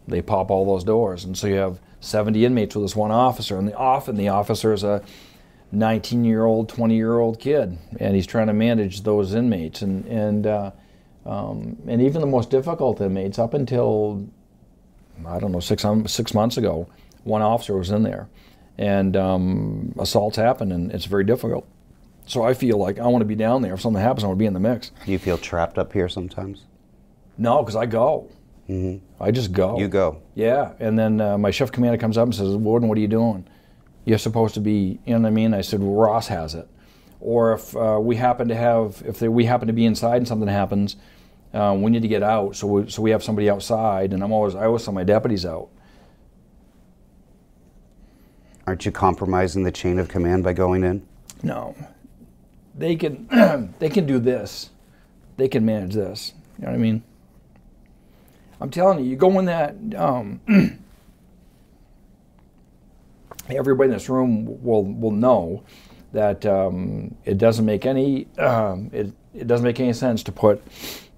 they pop all those doors, and so you have 70 inmates with this one officer, and the often the officer is a 19 year old, 20 year old kid, and he's trying to manage those inmates, and and uh, um, and even the most difficult inmates, up until I don't know six six months ago, one officer was in there, and um, assaults happen, and it's very difficult. So I feel like I want to be down there. If something happens, I want to be in the mix. Do you feel trapped up here sometimes? No, because I go. I just go. You go. Yeah, and then uh, my shift commander comes up and says, "Warden, what are you doing? You're supposed to be." You know what I mean? I said, well, "Ross has it." Or if uh, we happen to have, if they, we happen to be inside and something happens, uh, we need to get out. So we, so we have somebody outside, and I'm always I always send my deputies out. Aren't you compromising the chain of command by going in? No, they can [CLEARS THROAT] they can do this. They can manage this. You know what I mean? I'm telling you, you go in that. Um, [CLEARS THROAT] everybody in this room will will know that um, it doesn't make any um, it, it doesn't make any sense to put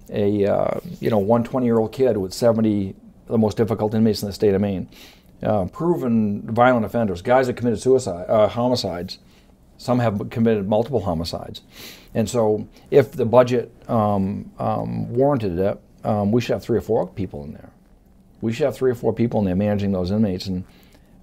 a uh, you know one 20 year old kid with 70 the most difficult inmates in the state of Maine, uh, proven violent offenders, guys that committed suicide, uh, homicides. Some have committed multiple homicides, and so if the budget um, um, warranted it, um, we should have three or four people in there. We should have three or four people in there managing those inmates, and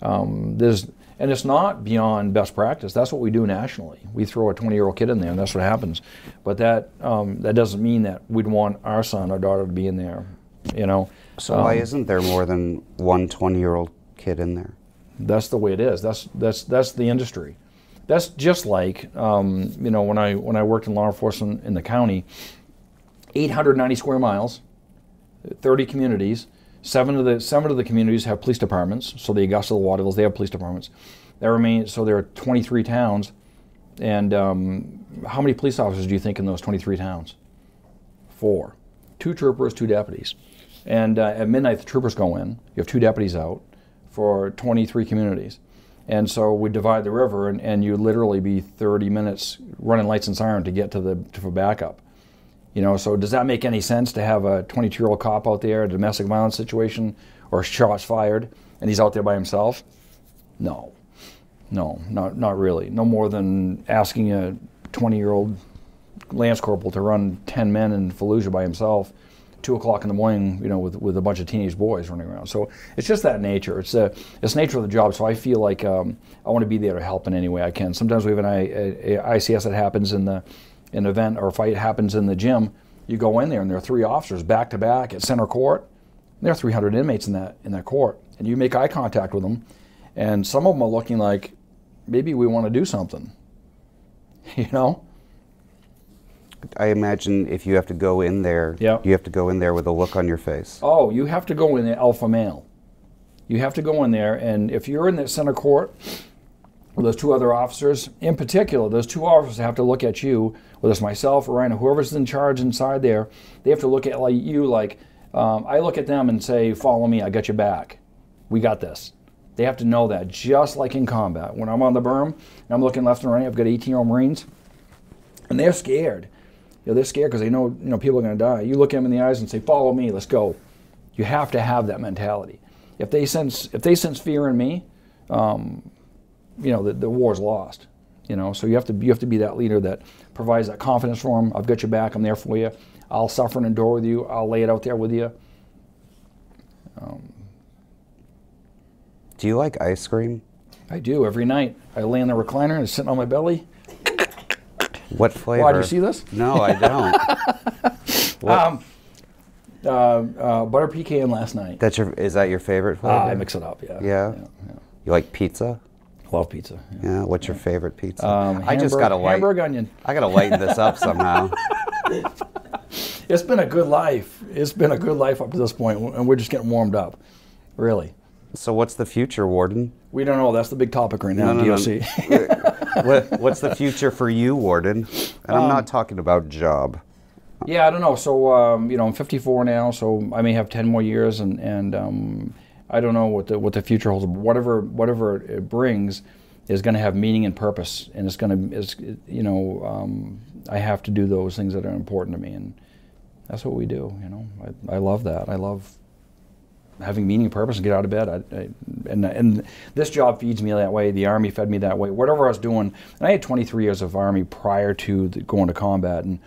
um, there's and it's not beyond best practice. That's what we do nationally. We throw a 20-year-old kid in there, and that's what happens. But that um, that doesn't mean that we'd want our son or daughter to be in there. You know. So why Um, isn't there more than one 20 year old kid in there? That's the way it is. That's that's that's the industry. That's just like um, you know when I when I worked in law enforcement in the county, 890 square miles, 30 communities. Seven of the seven of the communities have police departments. So the Augusta, the Watervilles, they have police departments. There remain so there are 23 towns, and um, how many police officers do you think in those 23 towns? Four, two troopers, two deputies, and uh, at midnight the troopers go in. You have two deputies out for 23 communities. And so we divide the river, and, and you literally be 30 minutes running lights and siren to get to the to for backup. You know, so does that make any sense to have a 22 year old cop out there, a domestic violence situation, or shots fired, and he's out there by himself? No, no, not not really. No more than asking a 20 year old lance corporal to run 10 men in Fallujah by himself, two o'clock in the morning, you know, with, with a bunch of teenage boys running around. So it's just that nature. It's the it's nature of the job. So I feel like um, I want to be there to help in any way I can. Sometimes we have an I, a, a ICS that happens in the an event or a fight happens in the gym. You go in there and there are three officers back to back at center court. There are 300 inmates in that in that court, and you make eye contact with them, and some of them are looking like maybe we want to do something. [LAUGHS] You know. I imagine if you have to go in there, Yeah. you have to go in there with a look on your face. Oh, you have to go in there alpha male. You have to go in there, and if you're in the center court with those two other officers, in particular, those two officers have to look at you, whether it's myself or Ryan, or whoever's in charge inside there. They have to look at like you, like um, I look at them and say, "Follow me. I got your back. We got this." They have to know that, just like in combat. When I'm on the berm and I'm looking left and right, I've got 18-year-old Marines, and they're scared know, they're scared because they know you know people are going to die. You look them in the eyes and say, "Follow me, let's go." You have to have that mentality. If they sense if they sense fear in me, um, you know, the, the war's lost. You know, so you have to you have to be that leader that provides that confidence for them. I've got your back. I'm there for you. I'll suffer and endure with you. I'll lay it out there with you. Do you like ice cream? I do every night. I lay in the recliner and it's sitting on my belly. What flavor? Why do you see this? No, I don't. [LAUGHS] what, Um, uh, uh, butter pecan last night. that's your. Is that your favorite flavor? Ah, I mix it up. Yeah. Yeah? yeah. You like pizza? Love pizza. yeah. Yeah. What's your favorite pizza? Um, I just gotta light. Hamburg onion. I gotta lighten this up [LAUGHS] somehow. It's been a good life. It's been a good life up to this point, and we're just getting warmed up. Really. so what's the future, Warden? We don't know. That's the big topic right now, No, no, no. What, what's the future for you, Warden? And I'm Um, not talking about job. Yeah, I don't know. So um, you know, I'm 54 now, so I may have 10 more years, and and um, I don't know what the what the future holds. Whatever whatever it brings is going to have meaning and purpose, and it's going to is you know um, I have to do those things that are important to me, and that's what we do. You know, I, I love that. I love having meaning and purpose and get out of bed. I, I, and and this job feeds me that way. The army fed me that way. Whatever I was doing, and I had 23 years of army prior to the, going to combat, and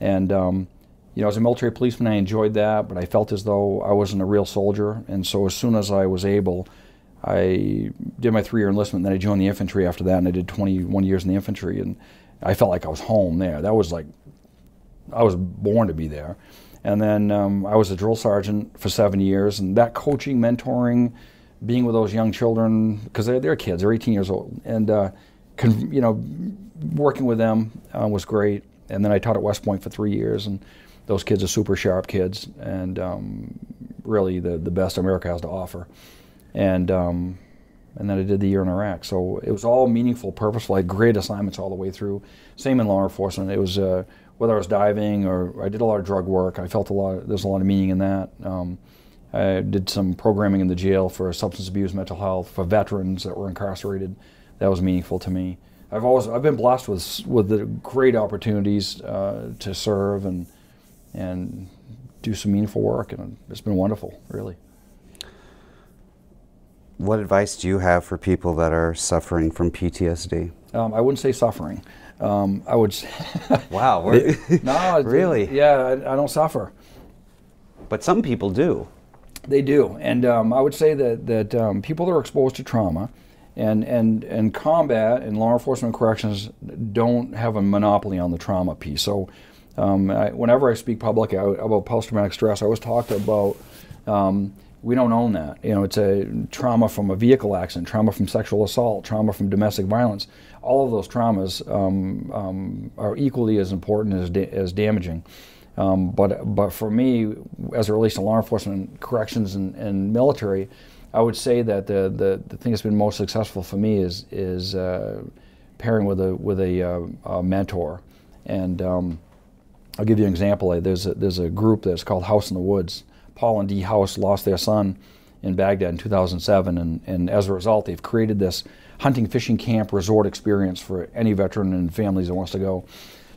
and um, you know, as a military policeman, I enjoyed that, but I felt as though I wasn't a real soldier. And so, as soon as I was able, I did my three-year enlistment. And then I joined the infantry after that, and I did 21 years in the infantry, and I felt like I was home there. That was like I was born to be there. And then um, I was a drill sergeant for seven years, and that coaching, mentoring, being with those young children because they're, they're kids, they're 18 years old, and uh, you know, working with them uh, was great. And then I taught at West Point for three years, and those kids are super sharp kids, and um, really the the best America has to offer. And um, and then I did the year in Iraq. So it was all meaningful, purposeful. I had great assignments all the way through. Same in law enforcement. It was uh, whether I was diving or I did a lot of drug work. I felt a lot. There's a lot of meaning in that. Um, I did some programming in the jail for substance abuse, mental health for veterans that were incarcerated. That was meaningful to me. I've always I've been blessed with with the great opportunities uh, to serve and and do some meaningful work, and it's been wonderful, really. What advice do you have for people that are suffering from PTSD? Um, I wouldn't say suffering. Um, I would. Say, [LAUGHS] Wow, [LAUGHS] no, really? Yeah, I, I don't suffer. But some people do. They do, and um, I would say that that um, people that are exposed to trauma, and and and combat and law enforcement corrections don't have a monopoly on the trauma piece. So, um, I, whenever I speak publicly about post-traumatic stress, I always talk about. Um, we don't own that. You know, it's a trauma from a vehicle accident, trauma from sexual assault, trauma from domestic violence. All of those traumas um, um, are equally as important as, da- as damaging. Um, but but for me, as it relates to law enforcement, corrections, and, and military, I would say that the, the, the thing that's been most successful for me is is uh, pairing with a with a, uh, a mentor. And um, I'll give you an example. There's a, there's a group that's called House in the Woods. Paul and Dee House lost their son in Baghdad in 2007, and, and as a result, they've created this hunting, fishing camp resort experience for any veteran and families that wants to go.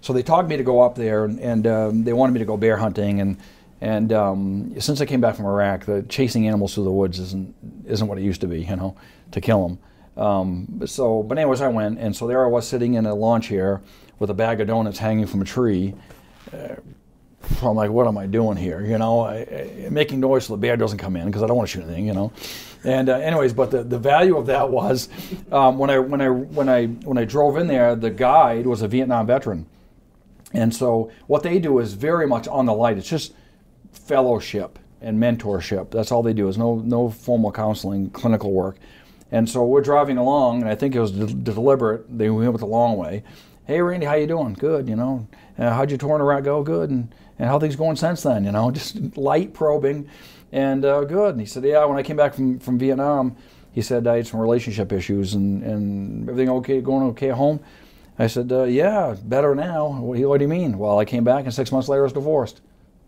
So they talked me to go up there, and, and um, they wanted me to go bear hunting. And and um, since I came back from Iraq, the chasing animals through the woods isn't isn't what it used to be, you know, to kill them. Um, so, but anyways, I went, and so there I was sitting in a lawn chair with a bag of donuts hanging from a tree. Uh, I'm like, what am I doing here? You know, I, I, making noise so the bear doesn't come in because I don't want to shoot anything. You know, and uh, anyways, but the, the value of that was um, when I when I when I when I drove in there, the guide was a Vietnam veteran, and so what they do is very much on the light. It's just fellowship and mentorship. That's all they do. Is no no formal counseling, clinical work. And so we're driving along, and I think it was de- deliberate. They went with the long way. Hey, Randy, how you doing? Good, you know. Uh, how'd your tour Iraq go? Good. And, and how things going since then? You know, [LAUGHS] just light probing, and uh, good. And he said, yeah. When I came back from, from Vietnam, he said I had some relationship issues, and, and everything okay, going okay at home. I said, uh, yeah, better now. What do, you, what do you mean? Well, I came back, and six months later, I was divorced.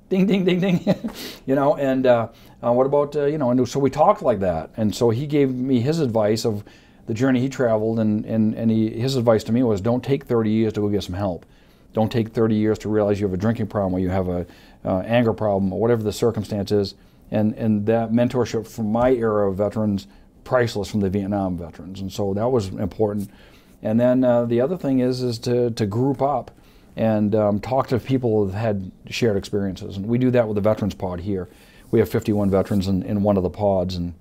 Ding, ding, ding, ding. [LAUGHS] you know, and uh, uh, what about, uh, you know, and so we talked like that. And so he gave me his advice of the journey he traveled, and, and, and he, his advice to me was don't take 30 years to go get some help. Don't take 30 years to realize you have a drinking problem or you have a uh, anger problem or whatever the circumstance is. And, and that mentorship from my era of veterans, priceless from the Vietnam veterans. And so that was important. And then uh, the other thing is, is to, to group up and um, talk to people that had shared experiences. And we do that with the Veterans Pod here. We have 51 veterans in, in one of the pods, and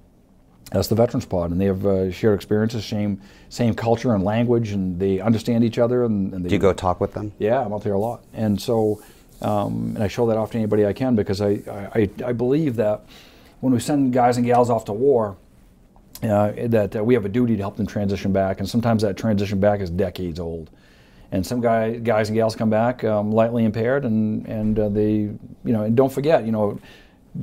that's the Veterans Pod. And they have uh, shared experiences, same, same culture and language, and they understand each other. And, and they, Do you go talk with them? Yeah, I'm out there a lot. And so, um, and I show that off to anybody I can because I, I, I believe that when we send guys and gals off to war, uh, that uh, we have a duty to help them transition back. And sometimes that transition back is decades old and some guy, guys and gals come back um, lightly impaired, and and uh, they, you know, and don't forget, you know,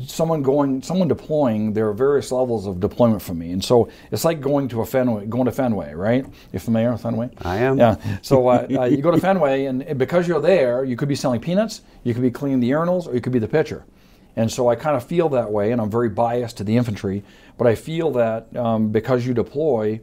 someone going, someone deploying. There are various levels of deployment for me, and so it's like going to a Fenway, going to Fenway, right? You're familiar with Fenway? I am. Yeah. So uh, [LAUGHS] uh, you go to Fenway, and because you're there, you could be selling peanuts, you could be cleaning the urinals, or you could be the pitcher. And so I kind of feel that way, and I'm very biased to the infantry, but I feel that um, because you deploy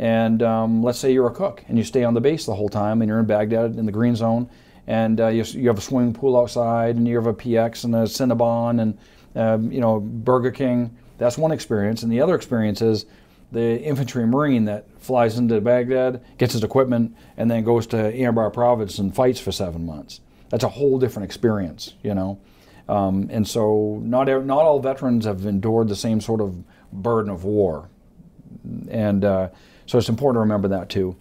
and um, let's say you're a cook and you stay on the base the whole time and you're in Baghdad in the green zone and uh, you, you, have a swimming pool outside and you have a PX and a Cinnabon and um, you know Burger King. That's one experience. And the other experience is the infantry marine that flies into Baghdad, gets his equipment, and then goes to Anbar province and fights for seven months. That's a whole different experience, you know. Um, and so not not all veterans have endured the same sort of burden of war. And uh, so it's important to remember that too.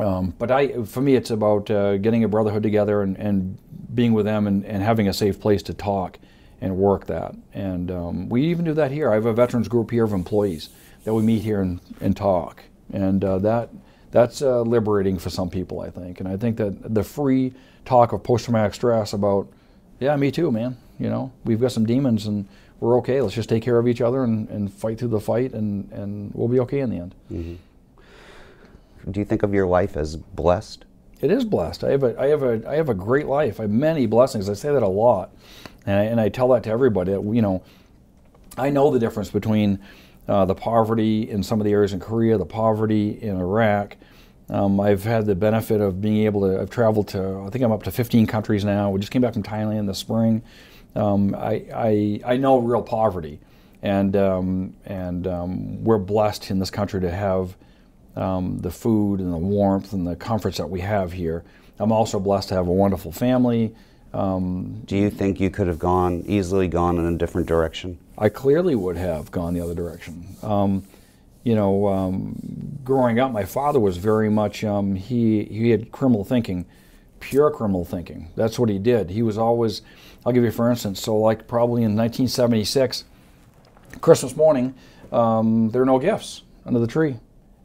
Um, but I, for me, it's about uh, getting a brotherhood together and, and being with them and, and, having a safe place to talk and work that. And um, we even do that here. I have a veterans group here of employees that we meet here and, and talk. And uh, that that's uh, liberating for some people, I think. And I think that the free talk of post-traumatic stress about, yeah, me too, man. You know, we've got some demons and we're okay. Let's just take care of each other and, and fight through the fight, and, and we'll be okay in the end. Mm-hmm. Do you think of your life as blessed? It is blessed. I have a, I have a, I have a great life. I have many blessings. I say that a lot, and I, and I tell that to everybody. You know, I know the difference between uh, the poverty in some of the areas in Korea, the poverty in Iraq. Um, I've had the benefit of being able to. I've traveled to. I think I'm up to 15 countries now. We just came back from Thailand this spring. Um, I, I, I know real poverty, and um, and um, we're blessed in this country to have um, the food and the warmth and the comforts that we have here. I'm also blessed to have a wonderful family. Um, Do you think you could have gone easily gone in a different direction? I clearly would have gone the other direction. Um, you know, growing up, my father was very much he he had criminal thinking pure criminal thinking. That's what he did. He was always, I'll give you for instance, so like probably in 1976, Christmas morning, um, there are no gifts under the tree.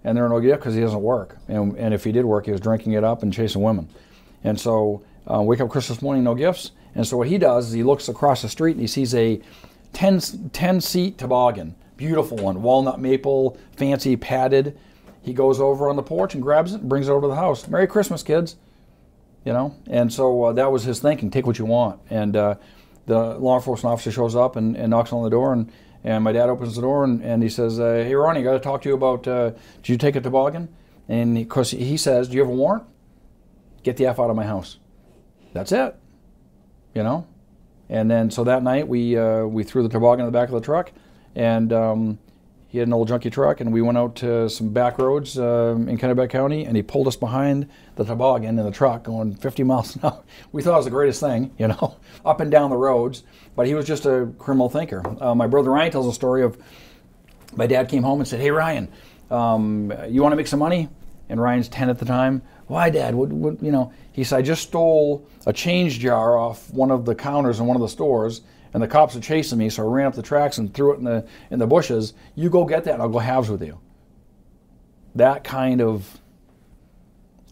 And there are no gifts because he doesn't work. And, and if he did work, he was drinking it up and chasing women. And so uh, wake up Christmas morning, no gifts. And so what he does is he looks across the street and he sees a 10, 10 seat toboggan, beautiful one, walnut maple, fancy, padded. He goes over on the porch and grabs it and brings it over to the house. Merry Christmas, kids you know. And so uh, that was his thinking: take what you want. And uh, the law enforcement officer shows up and, and, knocks on the door, and, and my dad opens the door and, and he says, uh, "Hey, Ronnie, I got to talk to you about. Uh, did you take a toboggan?" And because he, he says, "Do you have a warrant? Get the f out of my house." That's it. You know. And then so that night we uh, we threw the toboggan in the back of the truck, and um, he had an old junkie truck, and we went out to some back roads um, in Kennebec County, and he pulled us behind the toboggan in the truck going 50 miles an hour. [LAUGHS] We thought it was the greatest thing, you know, [LAUGHS] up and down the roads. But he was just a criminal thinker. Uh, my brother Ryan tells a story of my dad came home and said, "Hey Ryan, um, you want to make some money?" And Ryan's 10 at the time. Why, Dad? What, what, you know? He said, "I just stole a change jar off one of the counters in one of the stores." and the cops are chasing me, so I ran up the tracks and threw it in the in the bushes. You go get that, and I'll go halves with you. That kind of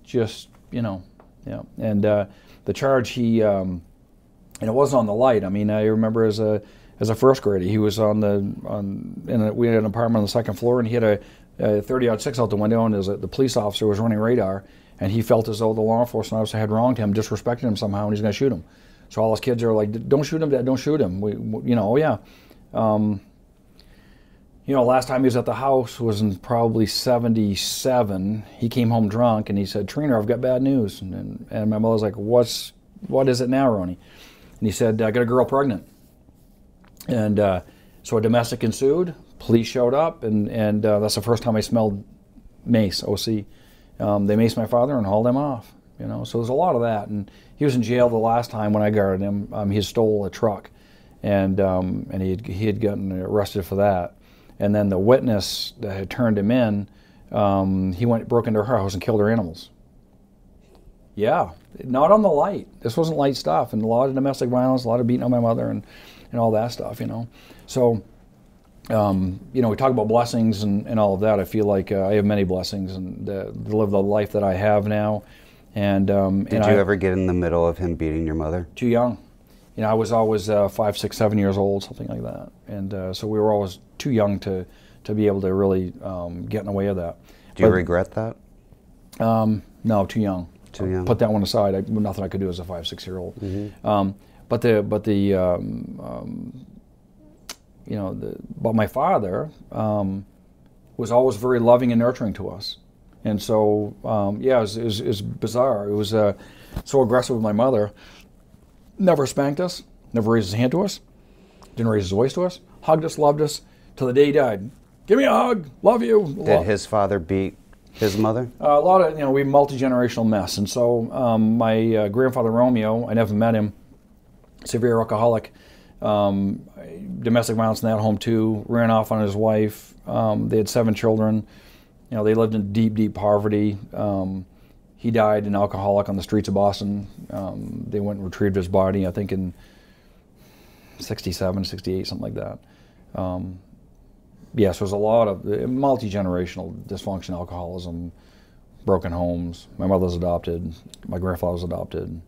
just you know, yeah. And uh, the charge he um, and it wasn't on the light. I mean, I remember as a as a first grader, he was on the on in a, we had an apartment on the second floor, and he had a, 30 aught six out the window, and as a, the police officer was running radar, and he felt as though the law enforcement officer had wronged him, disrespected him somehow, and he's going to shoot him. So all his kids are like, "Don't shoot him, Dad! Don't shoot him!" We, you know, oh yeah. Um, you know, last time he was at the house was in probably 77. He came home drunk and he said, Trina, I've got bad news. And, and my mother's like, What's, what is it now, Ronnie? And he said, I got a girl pregnant. And uh, so a domestic ensued. Police showed up, and, and uh, that's the first time I smelled mace, OC. Um, they maced my father and hauled him off. You know, so there's a lot of that. And he was in jail the last time when I guarded him. Um, he stole a truck, and um, and he had, he had gotten arrested for that. And then the witness that had turned him in, um, he went broke into her house and killed her animals. Yeah, not on the light. This wasn't light stuff, and a lot of domestic violence, a lot of beating on my mother, and and all that stuff. You know, so. Um, you know, we talk about blessings and, and all of that. I feel like uh, I have many blessings and uh, to live the life that I have now. And um, Did and you I, ever get in the middle of him beating your mother? too young. You know, I was always uh, five, six, seven years old, something like that, and uh, so we were always too young to to be able to really um, get in the way of that. Do you But- regret that? Um, no, too young. Too young. Put that one aside. I, nothing I could do as a five, six year old. Um, but the but the um, um, you know the but my father um, was always very loving and nurturing to us, and so um, yeah, it was, it, was, it was bizarre. It was uh, so aggressive with my mother. Never spanked us. Never raised his hand to us. Didn't raise his voice to us. Hugged us, loved us till the day he died. Give me a hug. Love you. Did his father beat his mother? Uh, a lot of you know we have multi generational mess, and so um, my uh, grandfather Romeo, I never met him, severe alcoholic, um, domestic violence in that home too. Ran off on his wife. Um, they had seven children. You know they lived in deep, deep poverty. Um, he died an alcoholic on the streets of Boston. Um, they went and retrieved his body, I think in 67, 68, something like that. Um, yes, there's a lot of multi generational dysfunction, alcoholism, broken homes. My mother's adopted. My grandfather was adopted.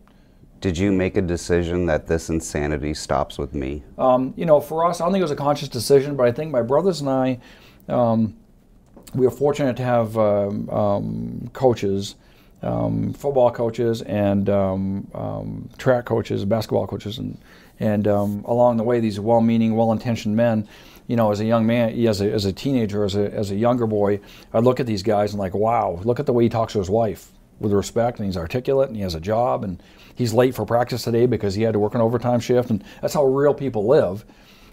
Did you make a decision that this insanity stops with me? Um, you know, for us, I don't think it was a conscious decision, but I think my brothers and I, um, we were fortunate to have um, um, coaches, um, football coaches, and um, um, track coaches, basketball coaches, and and um, along the way, these well-meaning, well-intentioned men. You know, as a young man, as a, as a teenager, as a, as a younger boy, I'd look at these guys and like, wow, look at the way he talks to his wife with respect, and he's articulate, and he has a job, and he's late for practice today because he had to work an overtime shift, and that's how real people live.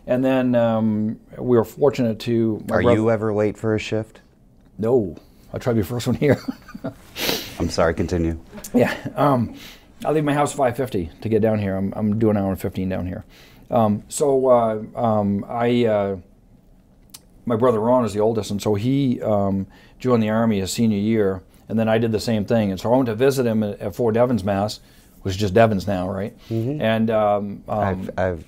And then um, we were fortunate to. Are brother- you ever late for a shift? No, I'll try to be the first one here. [LAUGHS] I'm sorry, continue. yeah, um, I leave my house 5:50 to get down here. I'm, I'm doing an hour and 15 down here. Um, so uh, um, I, uh, my brother Ron is the oldest, and so he um, joined the army his senior year, and then I did the same thing. And so I went to visit him at, at Fort Devens, Mass, which is just Devens now, right? And um, um, I've, I've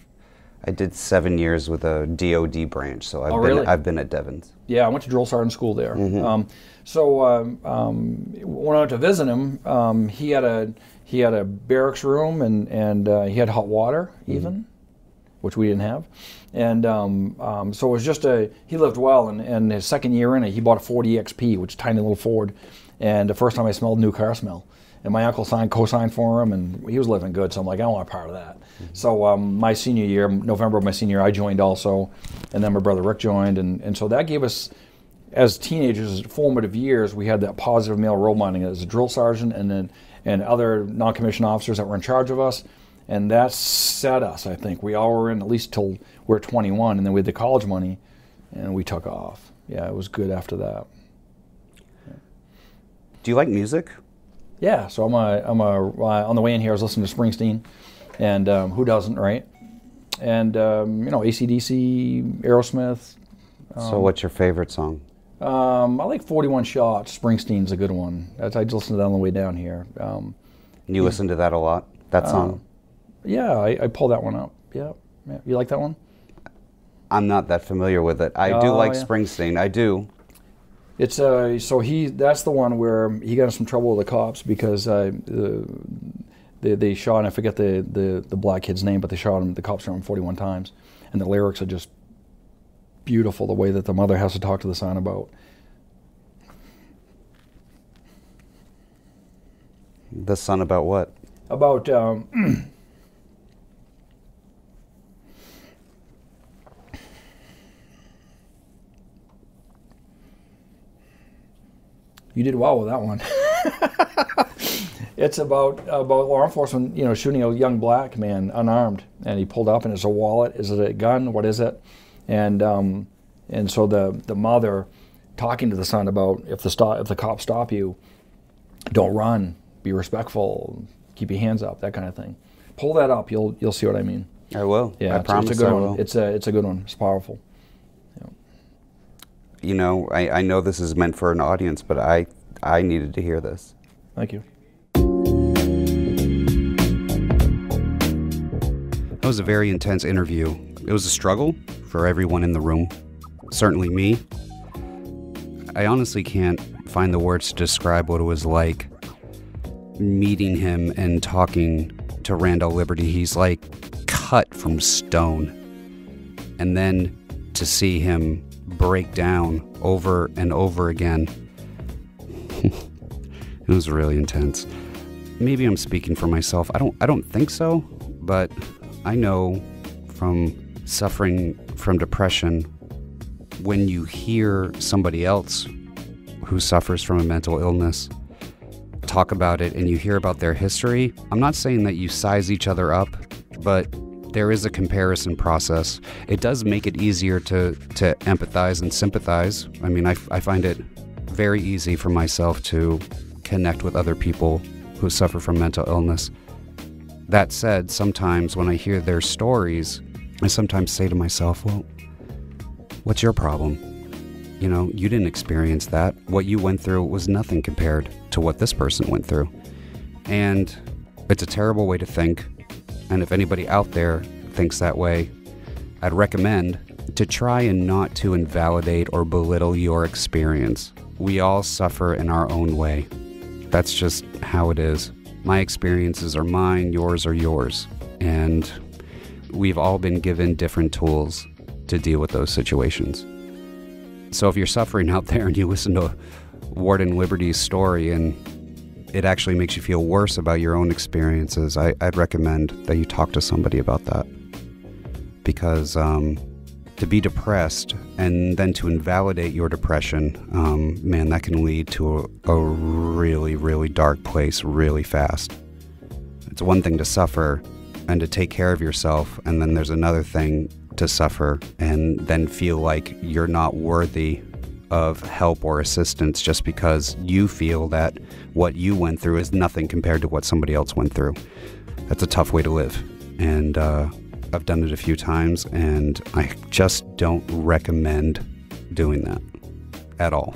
I did seven years with a DoD branch, so I've Oh, been really? I've been at Devens. Yeah, I went to drill sergeant school there. Um, so um, um, when I went to visit him, um, he had a he had a barracks room and and uh, he had hot water even, which we didn't have. And um, um, so it was just a he lived well. And, and his second year in it, he bought a Ford EXP, which is a tiny little Ford. And the first time I smelled new car smell. And my uncle signed co-signed for him, and he was living good. So I'm like, I want a part of that. So um, my senior year, November of my senior year, I joined also, and then my brother Rick joined, and, and so that gave us as teenagers, formative years, we had that positive male role modeling as a drill sergeant and then and other non-commissioned officers that were in charge of us, and that set us. I think we all were in at least till we we're 21, and then we had the college money, and we took off. Yeah, it was good after that. Do you like music? Yeah, so I'm a I'm a uh, on the way in here. I was listening to Springsteen, and um, who doesn't, right? And um, you know ACDC, Aerosmith. so what's your favorite song? Um, I like 41 Shots. Springsteen's a good one. That's, I just listened to that on the way down here. Um, You listen to that a lot? That song? Yeah, I, I pulled that one up. Yeah. yeah. You like that one? I'm not that familiar with it. I do Oh, like yeah. Springsteen. I do. It's uh, so he that's the one where he got in some trouble with the cops because uh, uh, they, they shot I forget the, the the black kid's name, but they shot him. The cops shot him 41 times, and the lyrics are just beautiful. The way that the mother has to talk to the son about. The son about what? about um, [CLEARS THROAT] You did well with that one. [LAUGHS] it's about about law enforcement, you know, shooting a young black man unarmed, and he pulled up, and it's a wallet. Is it a gun? What is it? And um, and so the the mother talking to the son about if the stop if the cops stop you, don't run, be respectful, keep your hands up, that kind of thing. Pull that up, you'll you'll see what I mean. I will. Yeah, I it's, promise it's a good I one. It's a it's a good one. It's powerful. You know, I, I know this is meant for an audience, but I I needed to hear this. Thank you. That was a very intense interview. It was a struggle for everyone in the room, certainly me. I honestly can't find the words to describe what it was like meeting him and talking to Randall Liberty. He's like cut from stone. And then to see him break down over and over again, [LAUGHS] it was really intense. Maybe I'm speaking for myself. I don't I don't think so, but I know from suffering from depression when you hear somebody else who suffers from a mental illness talk about it and you hear about their history, I'm not saying that you size each other up, but there is a comparison process. It does make it easier to, to empathize and sympathize. I mean, I, I find it very easy for myself to connect with other people who suffer from mental illness. That said, sometimes when I hear their stories, I sometimes say to myself, well, what's your problem? You know, you didn't experience that. What you went through was nothing compared to what this person went through. And it's a terrible way to think. And if anybody out there thinks that way, I'd recommend to try and not to invalidate or belittle your experience. We all suffer in our own way. That's just how it is. My experiences are mine, yours are yours. And we've all been given different tools to deal with those situations. So if you're suffering out there and you listen to Warden Liberty's story and it actually makes you feel worse about your own experiences, I, I'd recommend that you talk to somebody about that. Because um, to be depressed and then to invalidate your depression, um, man, that can lead to a, a really, really dark place really fast. It's one thing to suffer and to take care of yourself, and then there's another thing to suffer and then feel like you're not worthy of help or assistance just because you feel that what you went through is nothing compared to what somebody else went through. That's a tough way to live. And uh, I've done it a few times, and I just don't recommend doing that at all.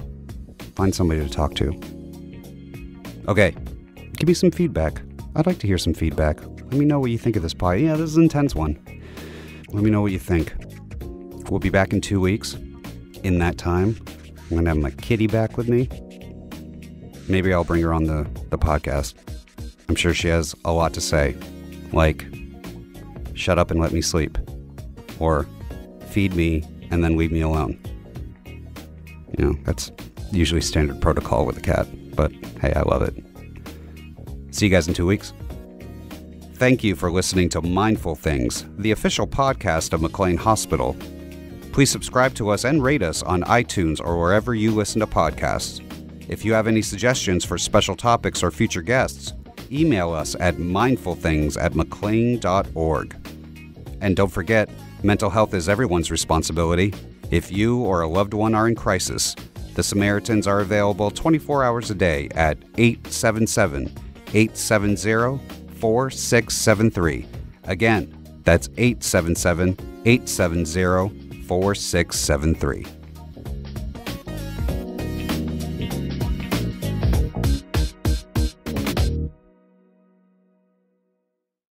Find somebody to talk to. Okay, give me some feedback. I'd like to hear some feedback. Let me know what you think of this pod. Yeah, this is an intense one. Let me know what you think. We'll be back in two weeks. In that time, I'm to have my kitty back with me. Maybe I'll bring her on the, the podcast. I'm sure she has a lot to say. Like, shut up and let me sleep. Or feed me and then leave me alone. You know, that's usually standard protocol with a cat, but hey, I love it. See you guys in two weeks. Thank you for listening to Mindful Things, the official podcast of McLean Hospital. Please subscribe to us and rate us on iTunes or wherever you listen to podcasts. If you have any suggestions for special topics or future guests, email us at mindfulthings at mclean.org. And don't forget, mental health is everyone's responsibility. If you or a loved one are in crisis, the Samaritans are available 24 hours a day at 877 870 4673. Again, that's 877 870 4673.